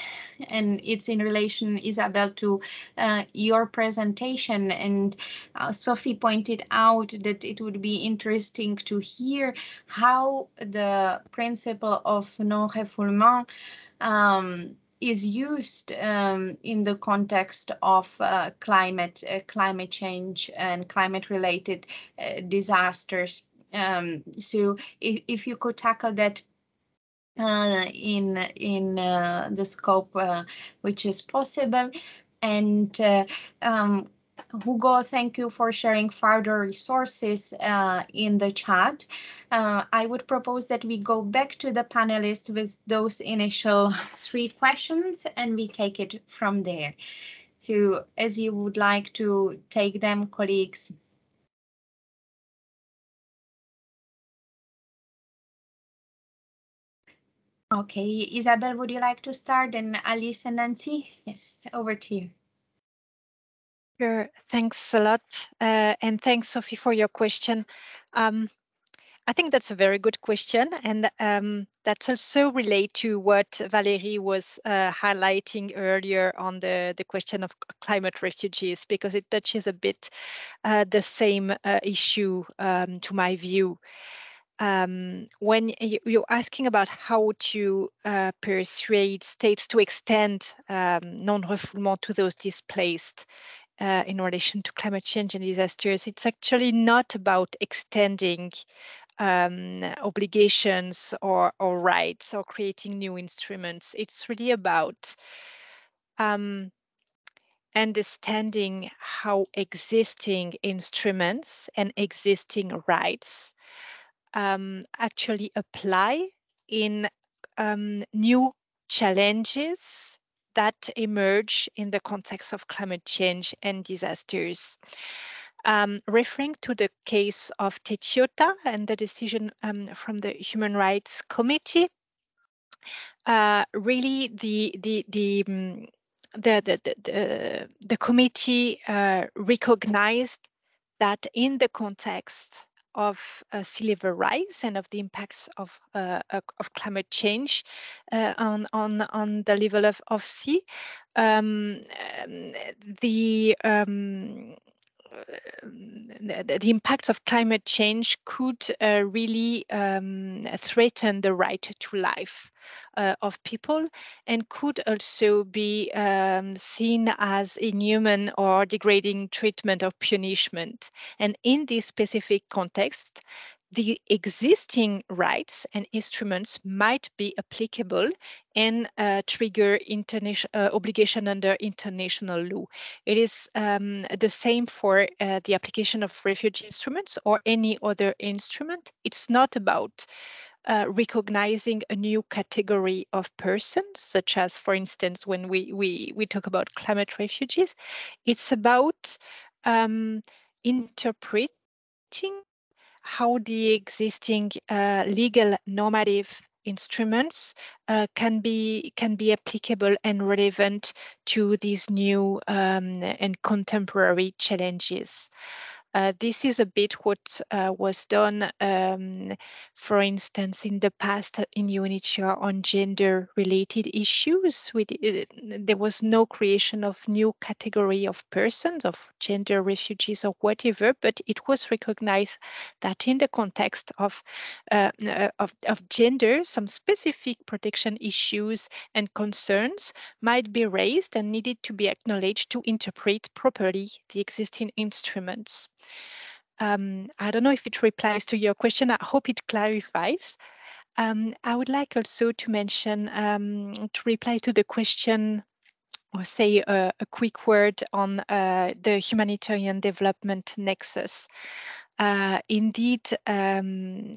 and it's in relation, Isabel, to uh, your presentation. And uh, Sophie pointed out that it would be interesting to hear how the principle of non-refoulement um, is used um, in the context of uh, climate, uh, climate change and climate-related uh, disasters. Um, so if, if you could tackle that uh, in in uh, the scope uh, which is possible. And uh, um, Hugo, thank you for sharing further resources uh, in the chat. Uh, I would propose that we go back to the panelists with those initial three questions and we take it from there. So as you would like to take them, colleagues. Okay, Isabel, would you like to start? And Alice and Nancy? Yes, over to you. Sure, thanks a lot. Uh, and thanks, Sophie, for your question. Um, I think that's a very good question. And um, that's also relate to what Valerie was uh, highlighting earlier on the, the question of climate refugees, because it touches a bit uh, the same uh, issue um, to my view um, when you're asking about how to uh, persuade states to extend um, non-refoulement to those displaced uh, in relation to climate change and disasters, it's actually not about extending um, obligations or, or rights or creating new instruments. It's really about um, understanding how existing instruments and existing rights um, actually apply in um, new challenges that emerge in the context of climate change and disasters. Um, referring to the case of Teitiota and the decision um, from the Human Rights Committee, uh, really the the the um, the, the, the, the, the committee uh, recognized that in the context of uh, sea level rise and of the impacts of uh, of climate change uh, on on on the level of of sea. Um, the um, the, the, impacts of climate change could uh, really um, threaten the right to life uh, of people and could also be um, seen as inhuman or degrading treatment or punishment. And in this specific context, the existing rights and instruments might be applicable and uh, trigger uh, obligation under international law. It is um, the same for uh, the application of refugee instruments or any other instrument. It's not about uh, recognizing a new category of persons, such as, for instance, when we, we, we talk about climate refugees, it's about um, interpreting how the existing uh, legal normative instruments uh, can be can be applicable and relevant to these new um, and contemporary challenges. Uh, this is a bit what uh, was done, um, for instance, in the past in UNHCR on gender-related issues. We, uh, there was no creation of new category of persons, of gender refugees or whatever, but it was recognized that in the context of, uh, uh, of, of gender, some specific protection issues and concerns might be raised and needed to be acknowledged to interpret properly the existing instruments. Um, I don't know if it replies to your question. I hope it clarifies. Um, I would like also to mention, um, to reply to the question or say a, a quick word on uh, the humanitarian development nexus. Uh, indeed, um,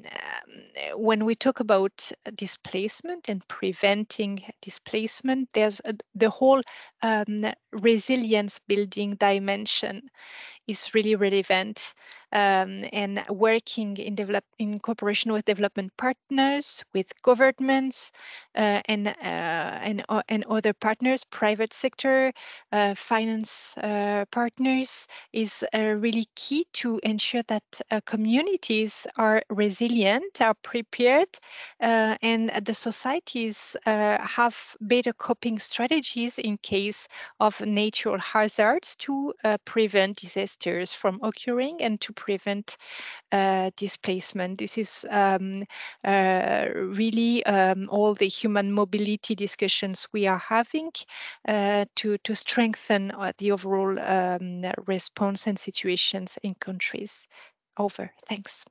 when we talk about displacement and preventing displacement, there's a, the whole um, resilience building dimension is really relevant um, and working in develop in cooperation with development partners, with governments, uh, and uh, and uh, and other partners, private sector, uh, finance uh, partners, is uh, really key to ensure that communities are resilient, are prepared, and the societies have better coping strategies in case of natural hazards to prevent disasters from occurring and to prevent uh, displacement. This is um, uh, really um, all the human mobility discussions we are having uh, to, to strengthen uh, the overall um, response and situations in countries. Over. Thanks.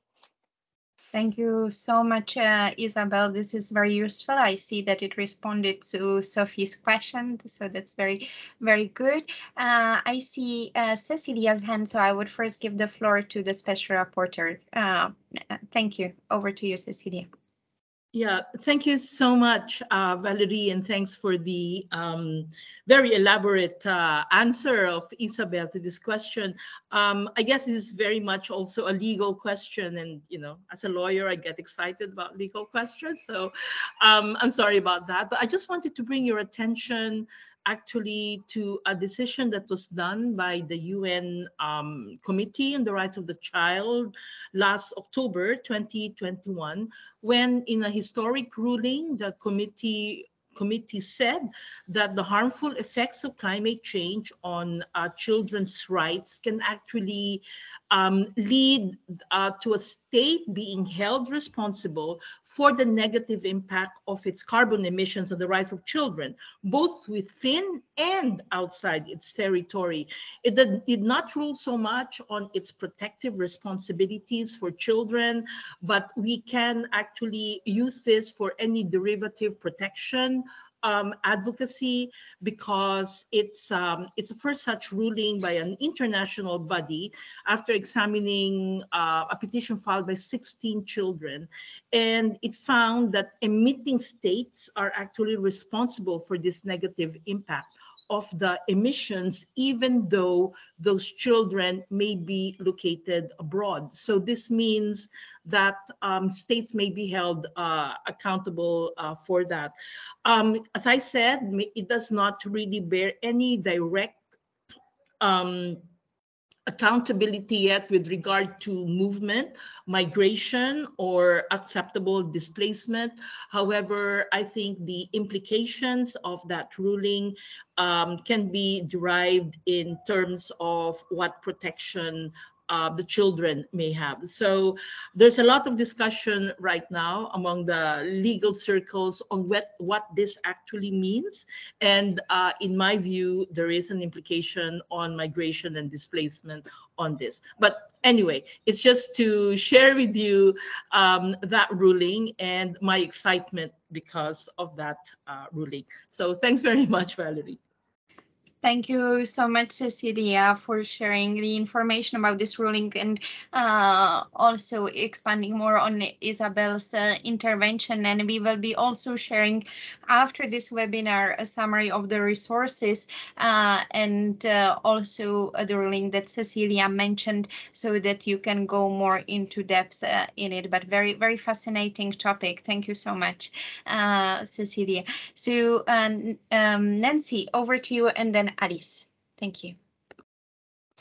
Thank you so much, uh, Isabel. This is very useful. I see that it responded to Sophie's question, so that's very, very good. Uh, I see uh, Cecilia's hand, so I would first give the floor to the special reporter. Uh, thank you. Over to you, Cecilia. Yeah, thank you so much, uh, Valerie, and thanks for the um, very elaborate uh, answer of Isabel to this question. Um, I guess this is very much also a legal question, and you know, as a lawyer, I get excited about legal questions. So um, I'm sorry about that, but I just wanted to bring your attention actually to a decision that was done by the UN um, Committee on the Rights of the Child last October 2021, when in a historic ruling, the committee committee said that the harmful effects of climate change on uh, children's rights can actually um, lead uh, to a state being held responsible for the negative impact of its carbon emissions on the rights of children, both within and outside its territory. It did, did not rule so much on its protective responsibilities for children, but we can actually use this for any derivative protection um, advocacy because it's um, it's a first such ruling by an international body after examining uh, a petition filed by 16 children, and it found that emitting states are actually responsible for this negative impact of the emissions, even though those children may be located abroad. So this means that um, states may be held uh, accountable uh, for that. Um, as I said, it does not really bear any direct um, accountability yet with regard to movement, migration, or acceptable displacement. However, I think the implications of that ruling um, can be derived in terms of what protection uh, the children may have. So there's a lot of discussion right now among the legal circles on what, what this actually means. And uh, in my view, there is an implication on migration and displacement on this. But anyway, it's just to share with you um, that ruling and my excitement because of that uh, ruling. So thanks very much, Valerie. Thank you so much, Cecilia, for sharing the information about this ruling and uh, also expanding more on Isabel's uh, intervention. And we will be also sharing after this webinar a summary of the resources uh, and uh, also the ruling that Cecilia mentioned so that you can go more into depth uh, in it. But very, very fascinating topic. Thank you so much, uh, Cecilia. So um, Nancy, over to you and then Alice. Thank you.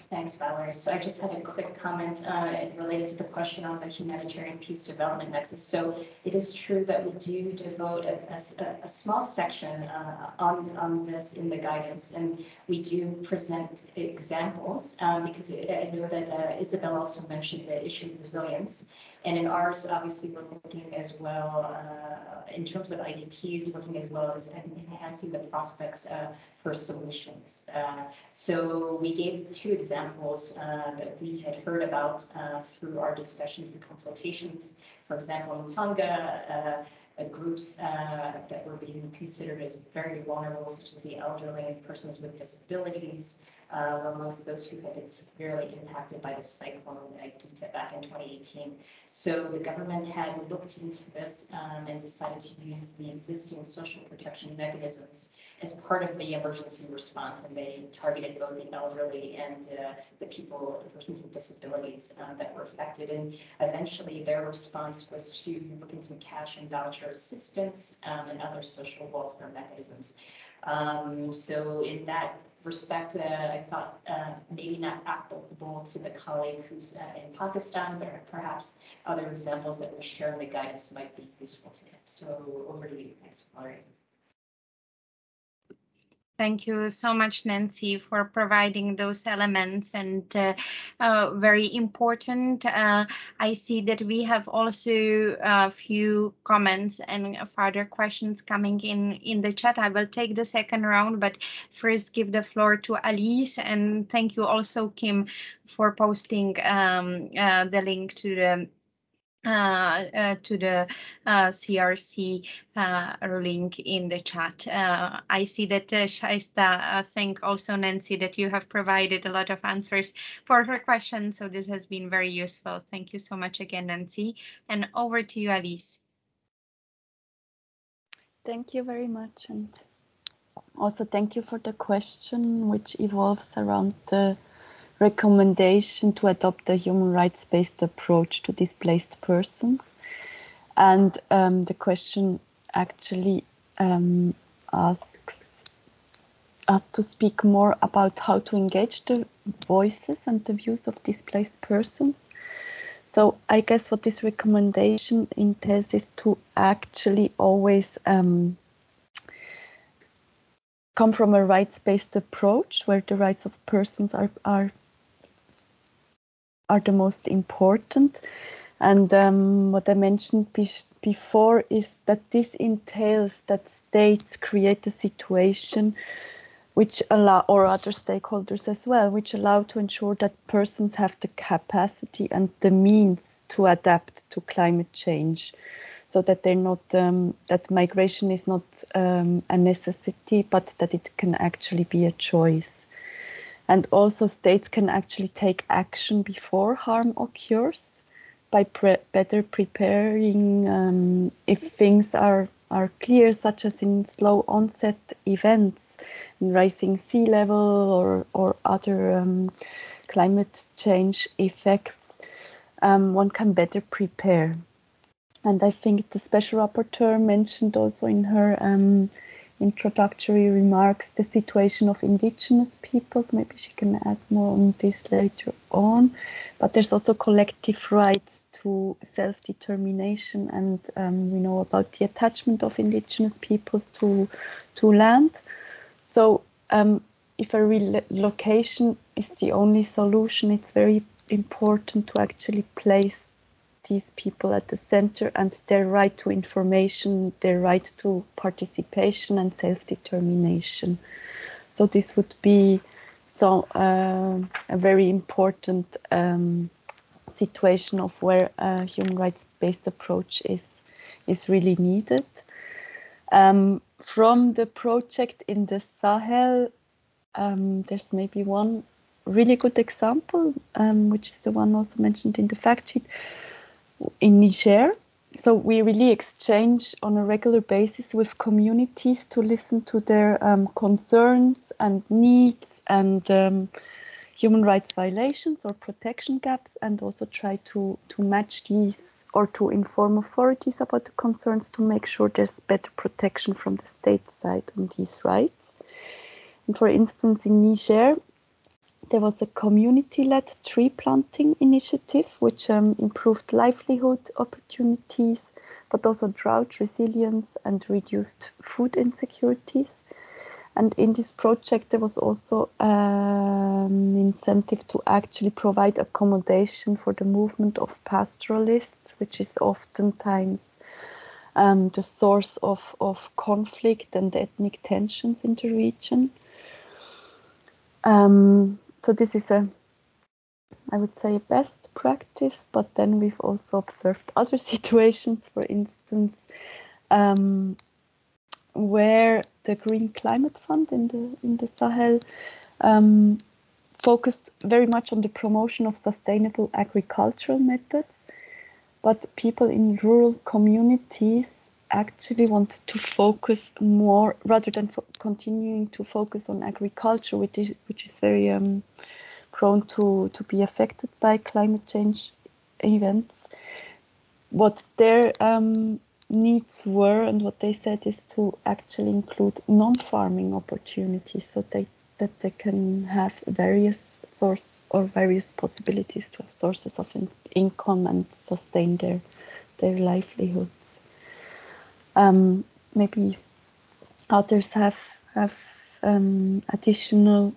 Thanks, Valerie. So I just had a quick comment uh, related to the question on the humanitarian peace development nexus. So it is true that we do devote a, a, a small section uh, on, on this in the guidance, and we do present examples um, because I know that uh, Isabel also mentioned the issue of resilience. And in ours, obviously, we're looking as well, uh, in terms of IDPs, looking as well as enhancing the prospects uh, for solutions. Uh, so we gave two examples uh, that we had heard about uh, through our discussions and consultations. For example, in Tonga, uh, groups that were being considered as very vulnerable, such as the elderly and persons with disabilities, uh, were amongst those who had been severely impacted by the cyclone Gita back in 2018. So the government had looked into this um, and decided to use the existing social protection mechanisms as part of the emergency response, and they targeted both the elderly and uh, the people, the persons with disabilities uh, that were affected. And eventually, their response was to look into cash and voucher assistance um, and other social welfare mechanisms. Um, so in that respect, I thought uh, maybe not applicable to the colleague who's uh, in Pakistan, but perhaps other examples that we share in the guidance might be useful to him. So over to you. Thanks, Valerie. Thank you so much, Nancy, for providing those elements and uh, uh, very important. Uh, I see that we have also a few comments and further questions coming in in the chat. I will take the second round, but first give the floor to Alice and thank you also, Kim, for posting um, uh, the link to the uh, uh, to the uh, CRC uh, link in the chat. Uh, I see that Shaista thank also Nancy that you have provided a lot of answers for her questions. So this has been very useful. Thank you so much again, Nancy. And over to you, Alice. Thank you very much. And also thank you for the question, which evolves around the recommendation to adopt a human rights-based approach to displaced persons. And um, the question actually um, asks us to speak more about how to engage the voices and the views of displaced persons. So I guess what this recommendation entails is to actually always um, come from a rights-based approach where the rights of persons are, are are the most important. And um, what I mentioned be before is that this entails that states create a situation which allow, or other stakeholders as well, which allow to ensure that persons have the capacity and the means to adapt to climate change so that they're not um, that migration is not um, a necessity but that it can actually be a choice and also states can actually take action before harm occurs by pre better preparing um, if things are are clear, such as in slow onset events, rising sea level or, or other um, climate change effects, um, one can better prepare. And I think the special rapporteur mentioned also in her um, introductory remarks the situation of indigenous peoples. Maybe she can add more on this later on. But there's also collective rights to self-determination, and um, we know about the attachment of indigenous peoples to to land. So um, if a relocation is the only solution, it's very important to actually place these people at the center and their right to information, their right to participation and self-determination. So this would be so uh, a very important um, situation of where a human rights-based approach is is really needed. Um, from the project in the Sahel, um, there's maybe one really good example, um, which is the one also mentioned in the fact sheet, in Niger. So we really exchange on a regular basis with communities to listen to their um, concerns and needs and um, human rights violations or protection gaps and also try to, to match these or to inform authorities about the concerns to make sure there's better protection from the state side on these rights. And for instance, in Niger, there was a community-led tree planting initiative, which um, improved livelihood opportunities, but also drought resilience and reduced food insecurities. And in this project, there was also an um, incentive to actually provide accommodation for the movement of pastoralists, which is oftentimes um, the source of, of conflict and ethnic tensions in the region. Um, so this is a I would say a best practice, but then we've also observed other situations, for instance, um, where the Green Climate Fund in the in the Sahel um, focused very much on the promotion of sustainable agricultural methods, but people in rural communities actually wanted to focus more rather than continuing to focus on agriculture, which is which is very um, prone to to be affected by climate change events. What their um, needs were and what they said is to actually include non-farming opportunities, so they that they can have various source or various possibilities to have sources of in income and sustain their their livelihood um, maybe others have have um, additional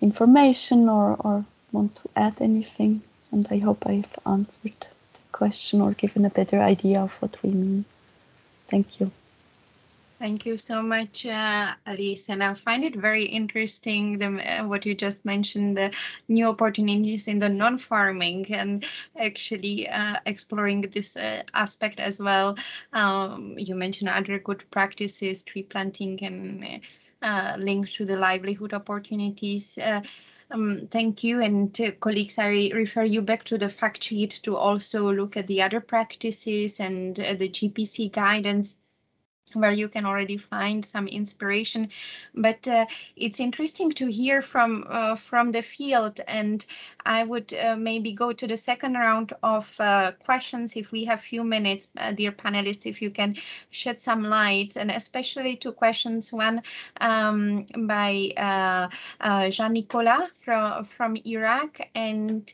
information or, or want to add anything. And I hope I've answered the question or given a better idea of what we mean. Thank you. Thank you so much, uh, Alice. And I find it very interesting the, uh, what you just mentioned, the new opportunities in the non-farming and actually uh, exploring this uh, aspect as well. Um, you mentioned other good practices, tree planting and uh, linked to the livelihood opportunities. Uh, um, thank you. And uh, colleagues, I refer you back to the fact sheet to also look at the other practices and uh, the GPC guidance where you can already find some inspiration. But uh, it's interesting to hear from uh, from the field and i would uh, maybe go to the second round of uh, questions if we have few minutes uh, dear panelists if you can shed some light and especially to questions. One um, by uh, jean nicolas from from iraq and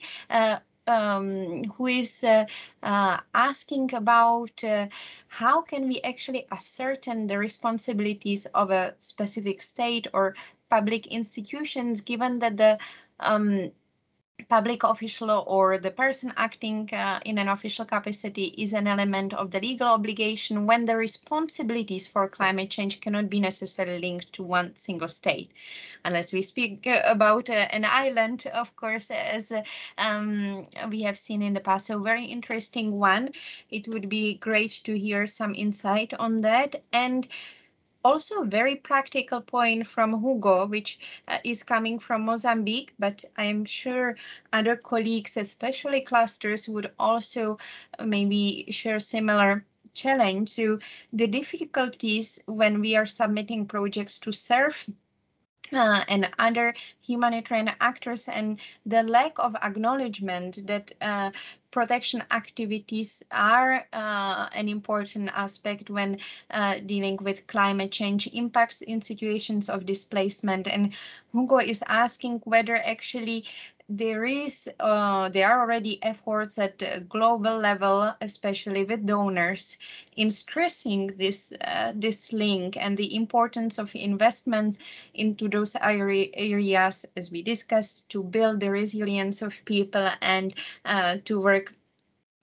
um, who is uh, uh, asking about uh, how can we actually ascertain the responsibilities of a specific state or public institutions given that the um, public official or the person acting uh, in an official capacity is an element of the legal obligation when the responsibilities for climate change cannot be necessarily linked to one single state. Unless we speak uh, about uh, an island, of course, as uh, um, we have seen in the past. So very interesting one. It would be great to hear some insight on that. And also a very practical point from Hugo, which uh, is coming from Mozambique, but I'm sure other colleagues, especially clusters, would also uh, maybe share similar challenge. So the difficulties when we are submitting projects to CERF uh, and other humanitarian actors and the lack of acknowledgement that uh, protection activities are uh, an important aspect when uh, dealing with climate change impacts in situations of displacement. And Hugo is asking whether actually there is uh, there are already efforts at global level, especially with donors, in stressing this uh, this link and the importance of investments into those areas, as we discussed, to build the resilience of people and uh, to work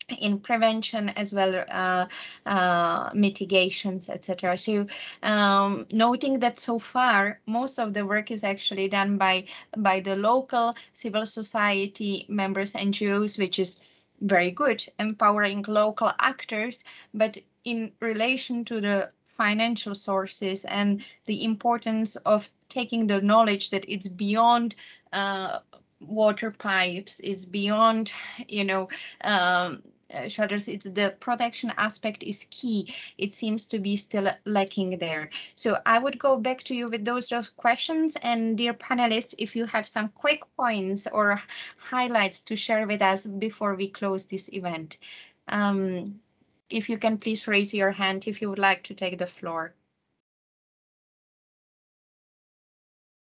in prevention as well uh, uh, mitigations etc so um, noting that so far most of the work is actually done by by the local civil society members ngos which is very good empowering local actors. But in relation to the financial sources and the importance of taking the knowledge that it's beyond uh, water pipes is beyond you know um, uh, shutters, it's the protection aspect is key. It seems to be still lacking there. So I would go back to you with those, those questions. And dear panelists, if you have some quick points or highlights to share with us before we close this event. Um, if you can please raise your hand if you would like to take the floor.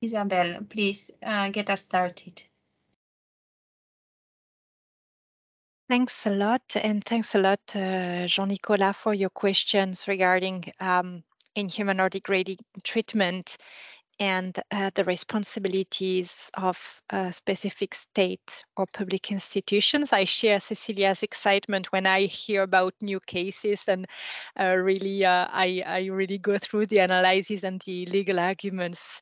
Isabel, please uh, get us started. Thanks a lot, and thanks a lot, uh, Jean-Nicolas, for your questions regarding um, inhuman or degrading treatment and uh, the responsibilities of a specific state or public institutions. I share Cecilia's excitement when I hear about new cases and uh, really uh, I, I really go through the analysis and the legal arguments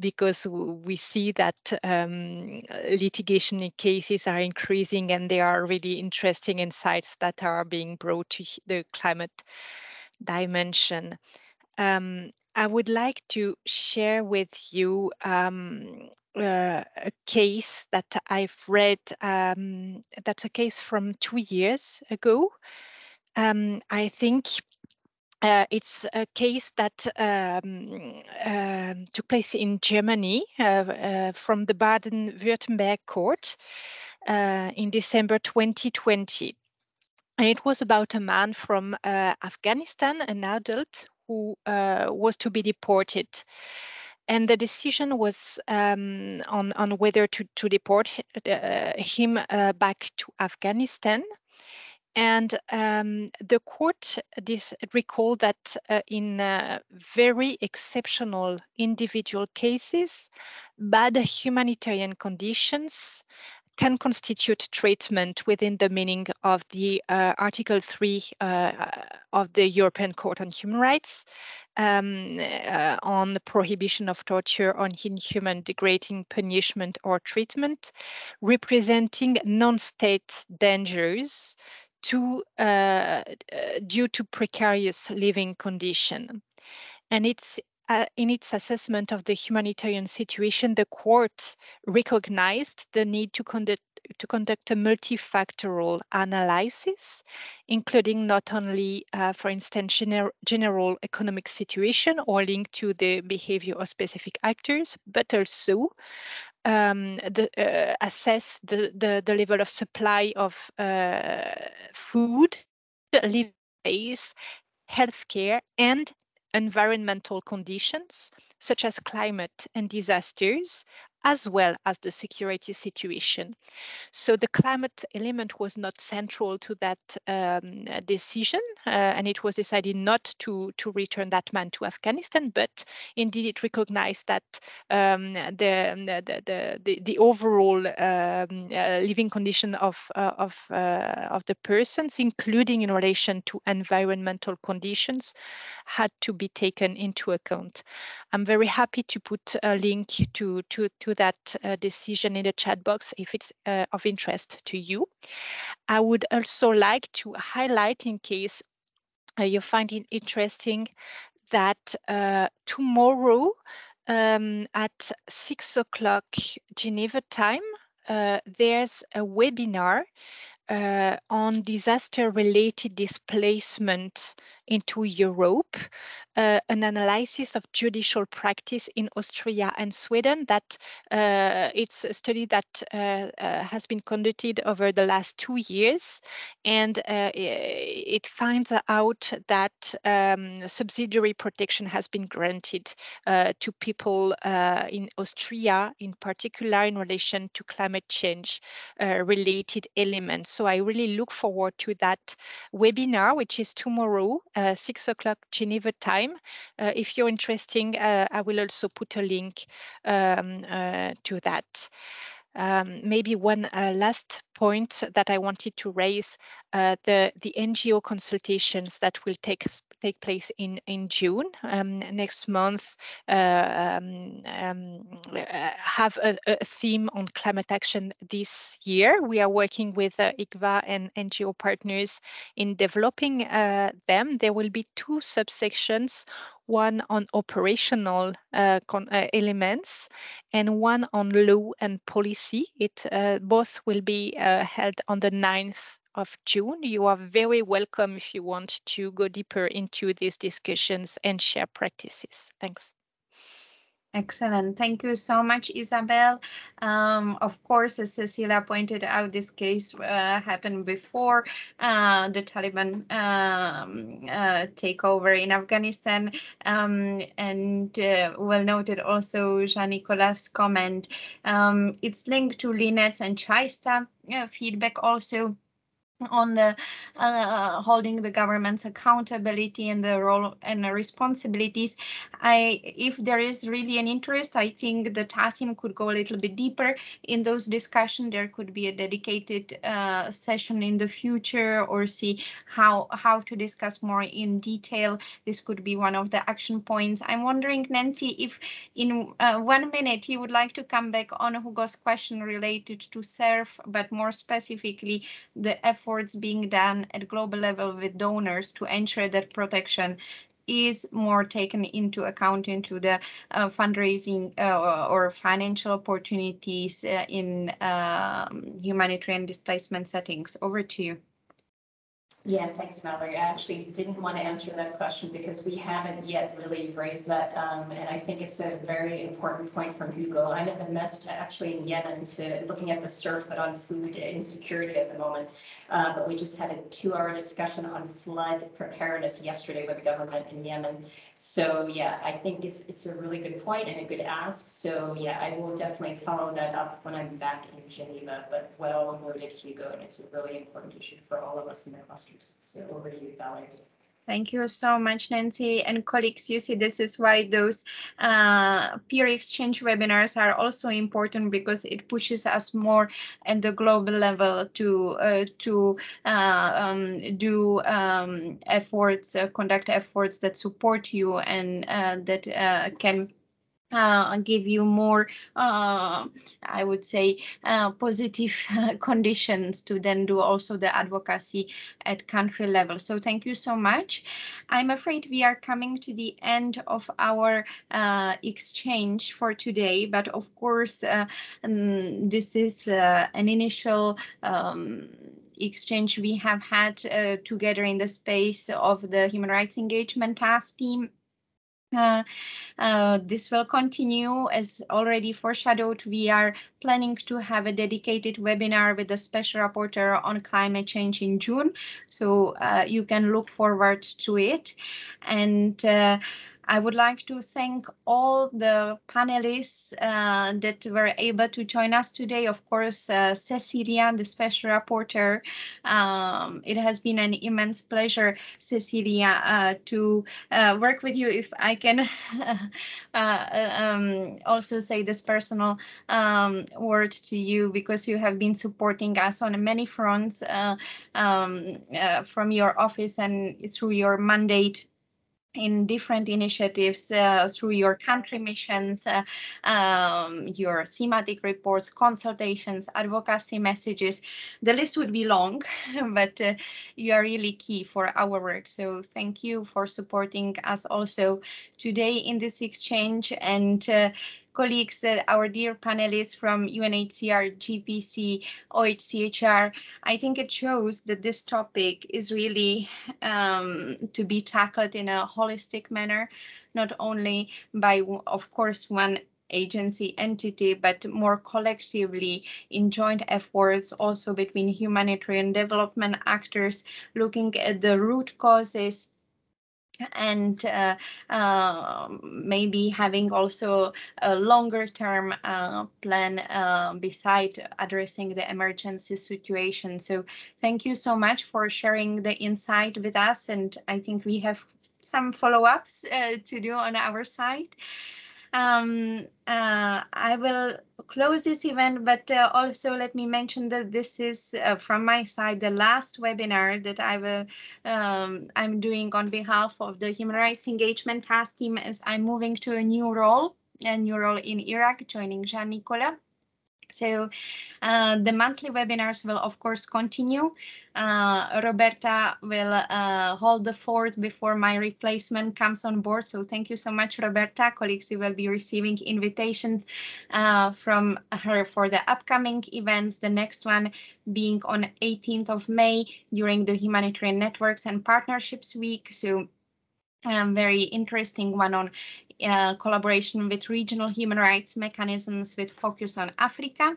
because we see that um, litigation cases are increasing and there are really interesting insights that are being brought to the climate dimension. Um, I would like to share with you um, uh, a case that I've read. Um, that's a case from two years ago. Um, I think uh, it's a case that uh, took place in Germany uh, uh from the Baden-Württemberg court uh, in December 2020. it was about a man from Afghanistan, an adult who was to be deported. And the decision was um, on, on whether to, to deport him back to Afghanistan and um, the court this recalled that uh, in uh, very exceptional individual cases, bad humanitarian conditions can constitute treatment within the meaning of the uh, Article 3 uh, of the European Court on Human Rights um, uh, on the prohibition of torture on inhuman, degrading punishment or treatment, representing non-state dangers to, uh, uh, due to precarious living condition. And it's uh, in its assessment of the humanitarian situation, the court recognized the need to conduct to conduct a multifactorial analysis, including not only, uh, for instance, gener general economic situation or linked to the behavior of specific actors, but also um, the, uh, assess the, the, the, level of supply of uh, food, living space, healthcare, and environmental conditions, such as climate and disasters, as well as the security situation. So the climate element was not central to that um, decision, uh, and it was decided not to, to return that man to Afghanistan, but indeed it recognized that um, the, the, the, the, the, overall um, uh, living condition of, uh, of, uh, of the persons, including in relation to environmental conditions, had to be taken into account. I'm very happy to put a link to, to, to that uh, decision in the chat box if it's uh, of interest to you. I would also like to highlight in case uh, you find it interesting that uh, tomorrow um, at six o'clock Geneva time, uh, there's a webinar on disaster-related displacement into Europe, uh, an analysis of judicial practice in Austria and Sweden. That uh, it's a study that uh, uh has been conducted over the last two years, and uh, it finds out that um, subsidiary protection has been granted to people in Austria, in particular in relation to climate change related elements. So I really look forward to that webinar, which is tomorrow uh, six o'clock Geneva time. Uh, if you're interested, uh, I will also put a link um, to that. Um, maybe one uh, last point that I wanted to raise, uh, the, the NGO consultations that will take take place in, in June um, next month, uh, um, um have a, a, theme on climate action this year. We are working with uh, ICVA and NGO partners in developing uh, them. There will be two subsections one on operational uh, uh, elements and one on law and policy. It uh, both will be uh, held on the 9th of June. You are very welcome if you want to go deeper into these discussions and share practices. Thanks. Excellent. Thank you so much, Isabel. Um, of course, as Cecilia pointed out, this case uh, happened before uh, the Taliban um, uh, takeover in Afghanistan. Um, and uh, well noted also Jean-Nicolas' comment. Um, it's linked to Lynette's and Shaista uh, feedback also on the uh, holding the government's accountability and the role and the responsibilities. I, if there is really an interest, I think the TASIM could go a little bit deeper in those discussions. There could be a dedicated uh, session in the future or see how how to discuss more in detail. This could be one of the action points. I'm wondering, Nancy, if in uh, one minute you would like to come back on Hugo's question related to CERF, but more specifically the effort efforts being done at global level with donors to ensure that protection is more taken into account into the uh, fundraising uh, or financial opportunities uh, in um, humanitarian displacement settings. Over to you. Yeah, thanks, Mallory. I actually didn't want to answer that question because we haven't yet really raised that. Um, and I think it's a very important point from Hugo. I'm in the mess actually in Yemen to looking at the CERF, but on food insecurity at the moment. Uh, but we just had a two-hour discussion on flood preparedness yesterday with the government in Yemen. So yeah, I think it's it's a really good point and a good ask. So yeah, I will definitely follow that up when I'm back in Geneva. But well noted, Hugo, and it's a really important issue for all of us in the clusters. So. Thank you so much, Nancy and colleagues. You see, this is why those uh, peer exchange webinars are also important because it pushes us more at the global level to uh, to uh, um, do um, efforts, uh, conduct efforts that support you and uh, that uh, can uh, give you more, uh, I would say, uh, positive conditions to then do also the advocacy at country level. So thank you so much. I'm afraid we are coming to the end of our uh, exchange for today, but of course, uh, um, this is uh, an initial um, exchange we have had together in the space of the Human Rights Engagement Task Team uh, uh, this will continue as already foreshadowed. We are planning to have a dedicated webinar with a special rapporteur on climate change in June. So uh, you can look forward to it. And uh, I would like to thank all the panelists uh, that were able to join us today. Of course, uh, Cecilia, the special rapporteur. Um, it has been an immense pleasure, Cecilia, uh, to uh, work with you. If I can uh, um, also say this personal um, word to you, because you have been supporting us on many fronts uh, um, from your office and through your mandate in different initiatives uh, through your country missions, uh, um, your thematic reports, consultations, advocacy messages. The list would be long, but uh, you are really key for our work. So thank you for supporting us also today in this exchange and uh, colleagues, uh, our dear panelists from UNHCR, GPC, OHCHR, I think it shows that this topic is really um, to be tackled in a holistic manner, not only by, of course, one agency entity, but more collectively in joint efforts also between humanitarian development actors, looking at the root causes and uh, uh, maybe having also a longer term uh, plan uh, beside addressing the emergency situation. So thank you so much for sharing the insight with us. And I think we have some follow-ups uh, to do on our side. Um, uh, I will close this event, but uh, also let me mention that this is uh, from my side the last webinar that I will um, I'm doing on behalf of the Human Rights Engagement Task Team as I'm moving to a new role, a new role in Iraq, joining Jean Nicolas. So uh, the monthly webinars will of course continue. Uh, Roberta will uh, hold the fort before my replacement comes on board. So thank you so much, Roberta. Colleagues, you will be receiving invitations uh, from her for the upcoming events. The next one being on 18th of May during the Humanitarian Networks and Partnerships Week. So um, very interesting one on uh, collaboration with regional human rights mechanisms with focus on Africa.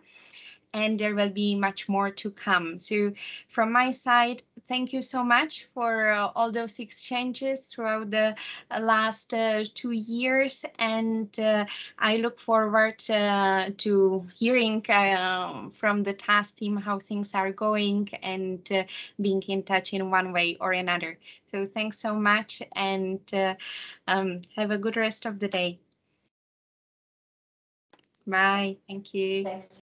And there will be much more to come. So from my side, thank you so much for uh, all those exchanges throughout the uh, last uh, two years. And uh, I look forward uh, to hearing from the task team how things are going and being in touch in one way or another. So thanks so much and um, have a good rest of the day. Bye. Thank you. Thanks.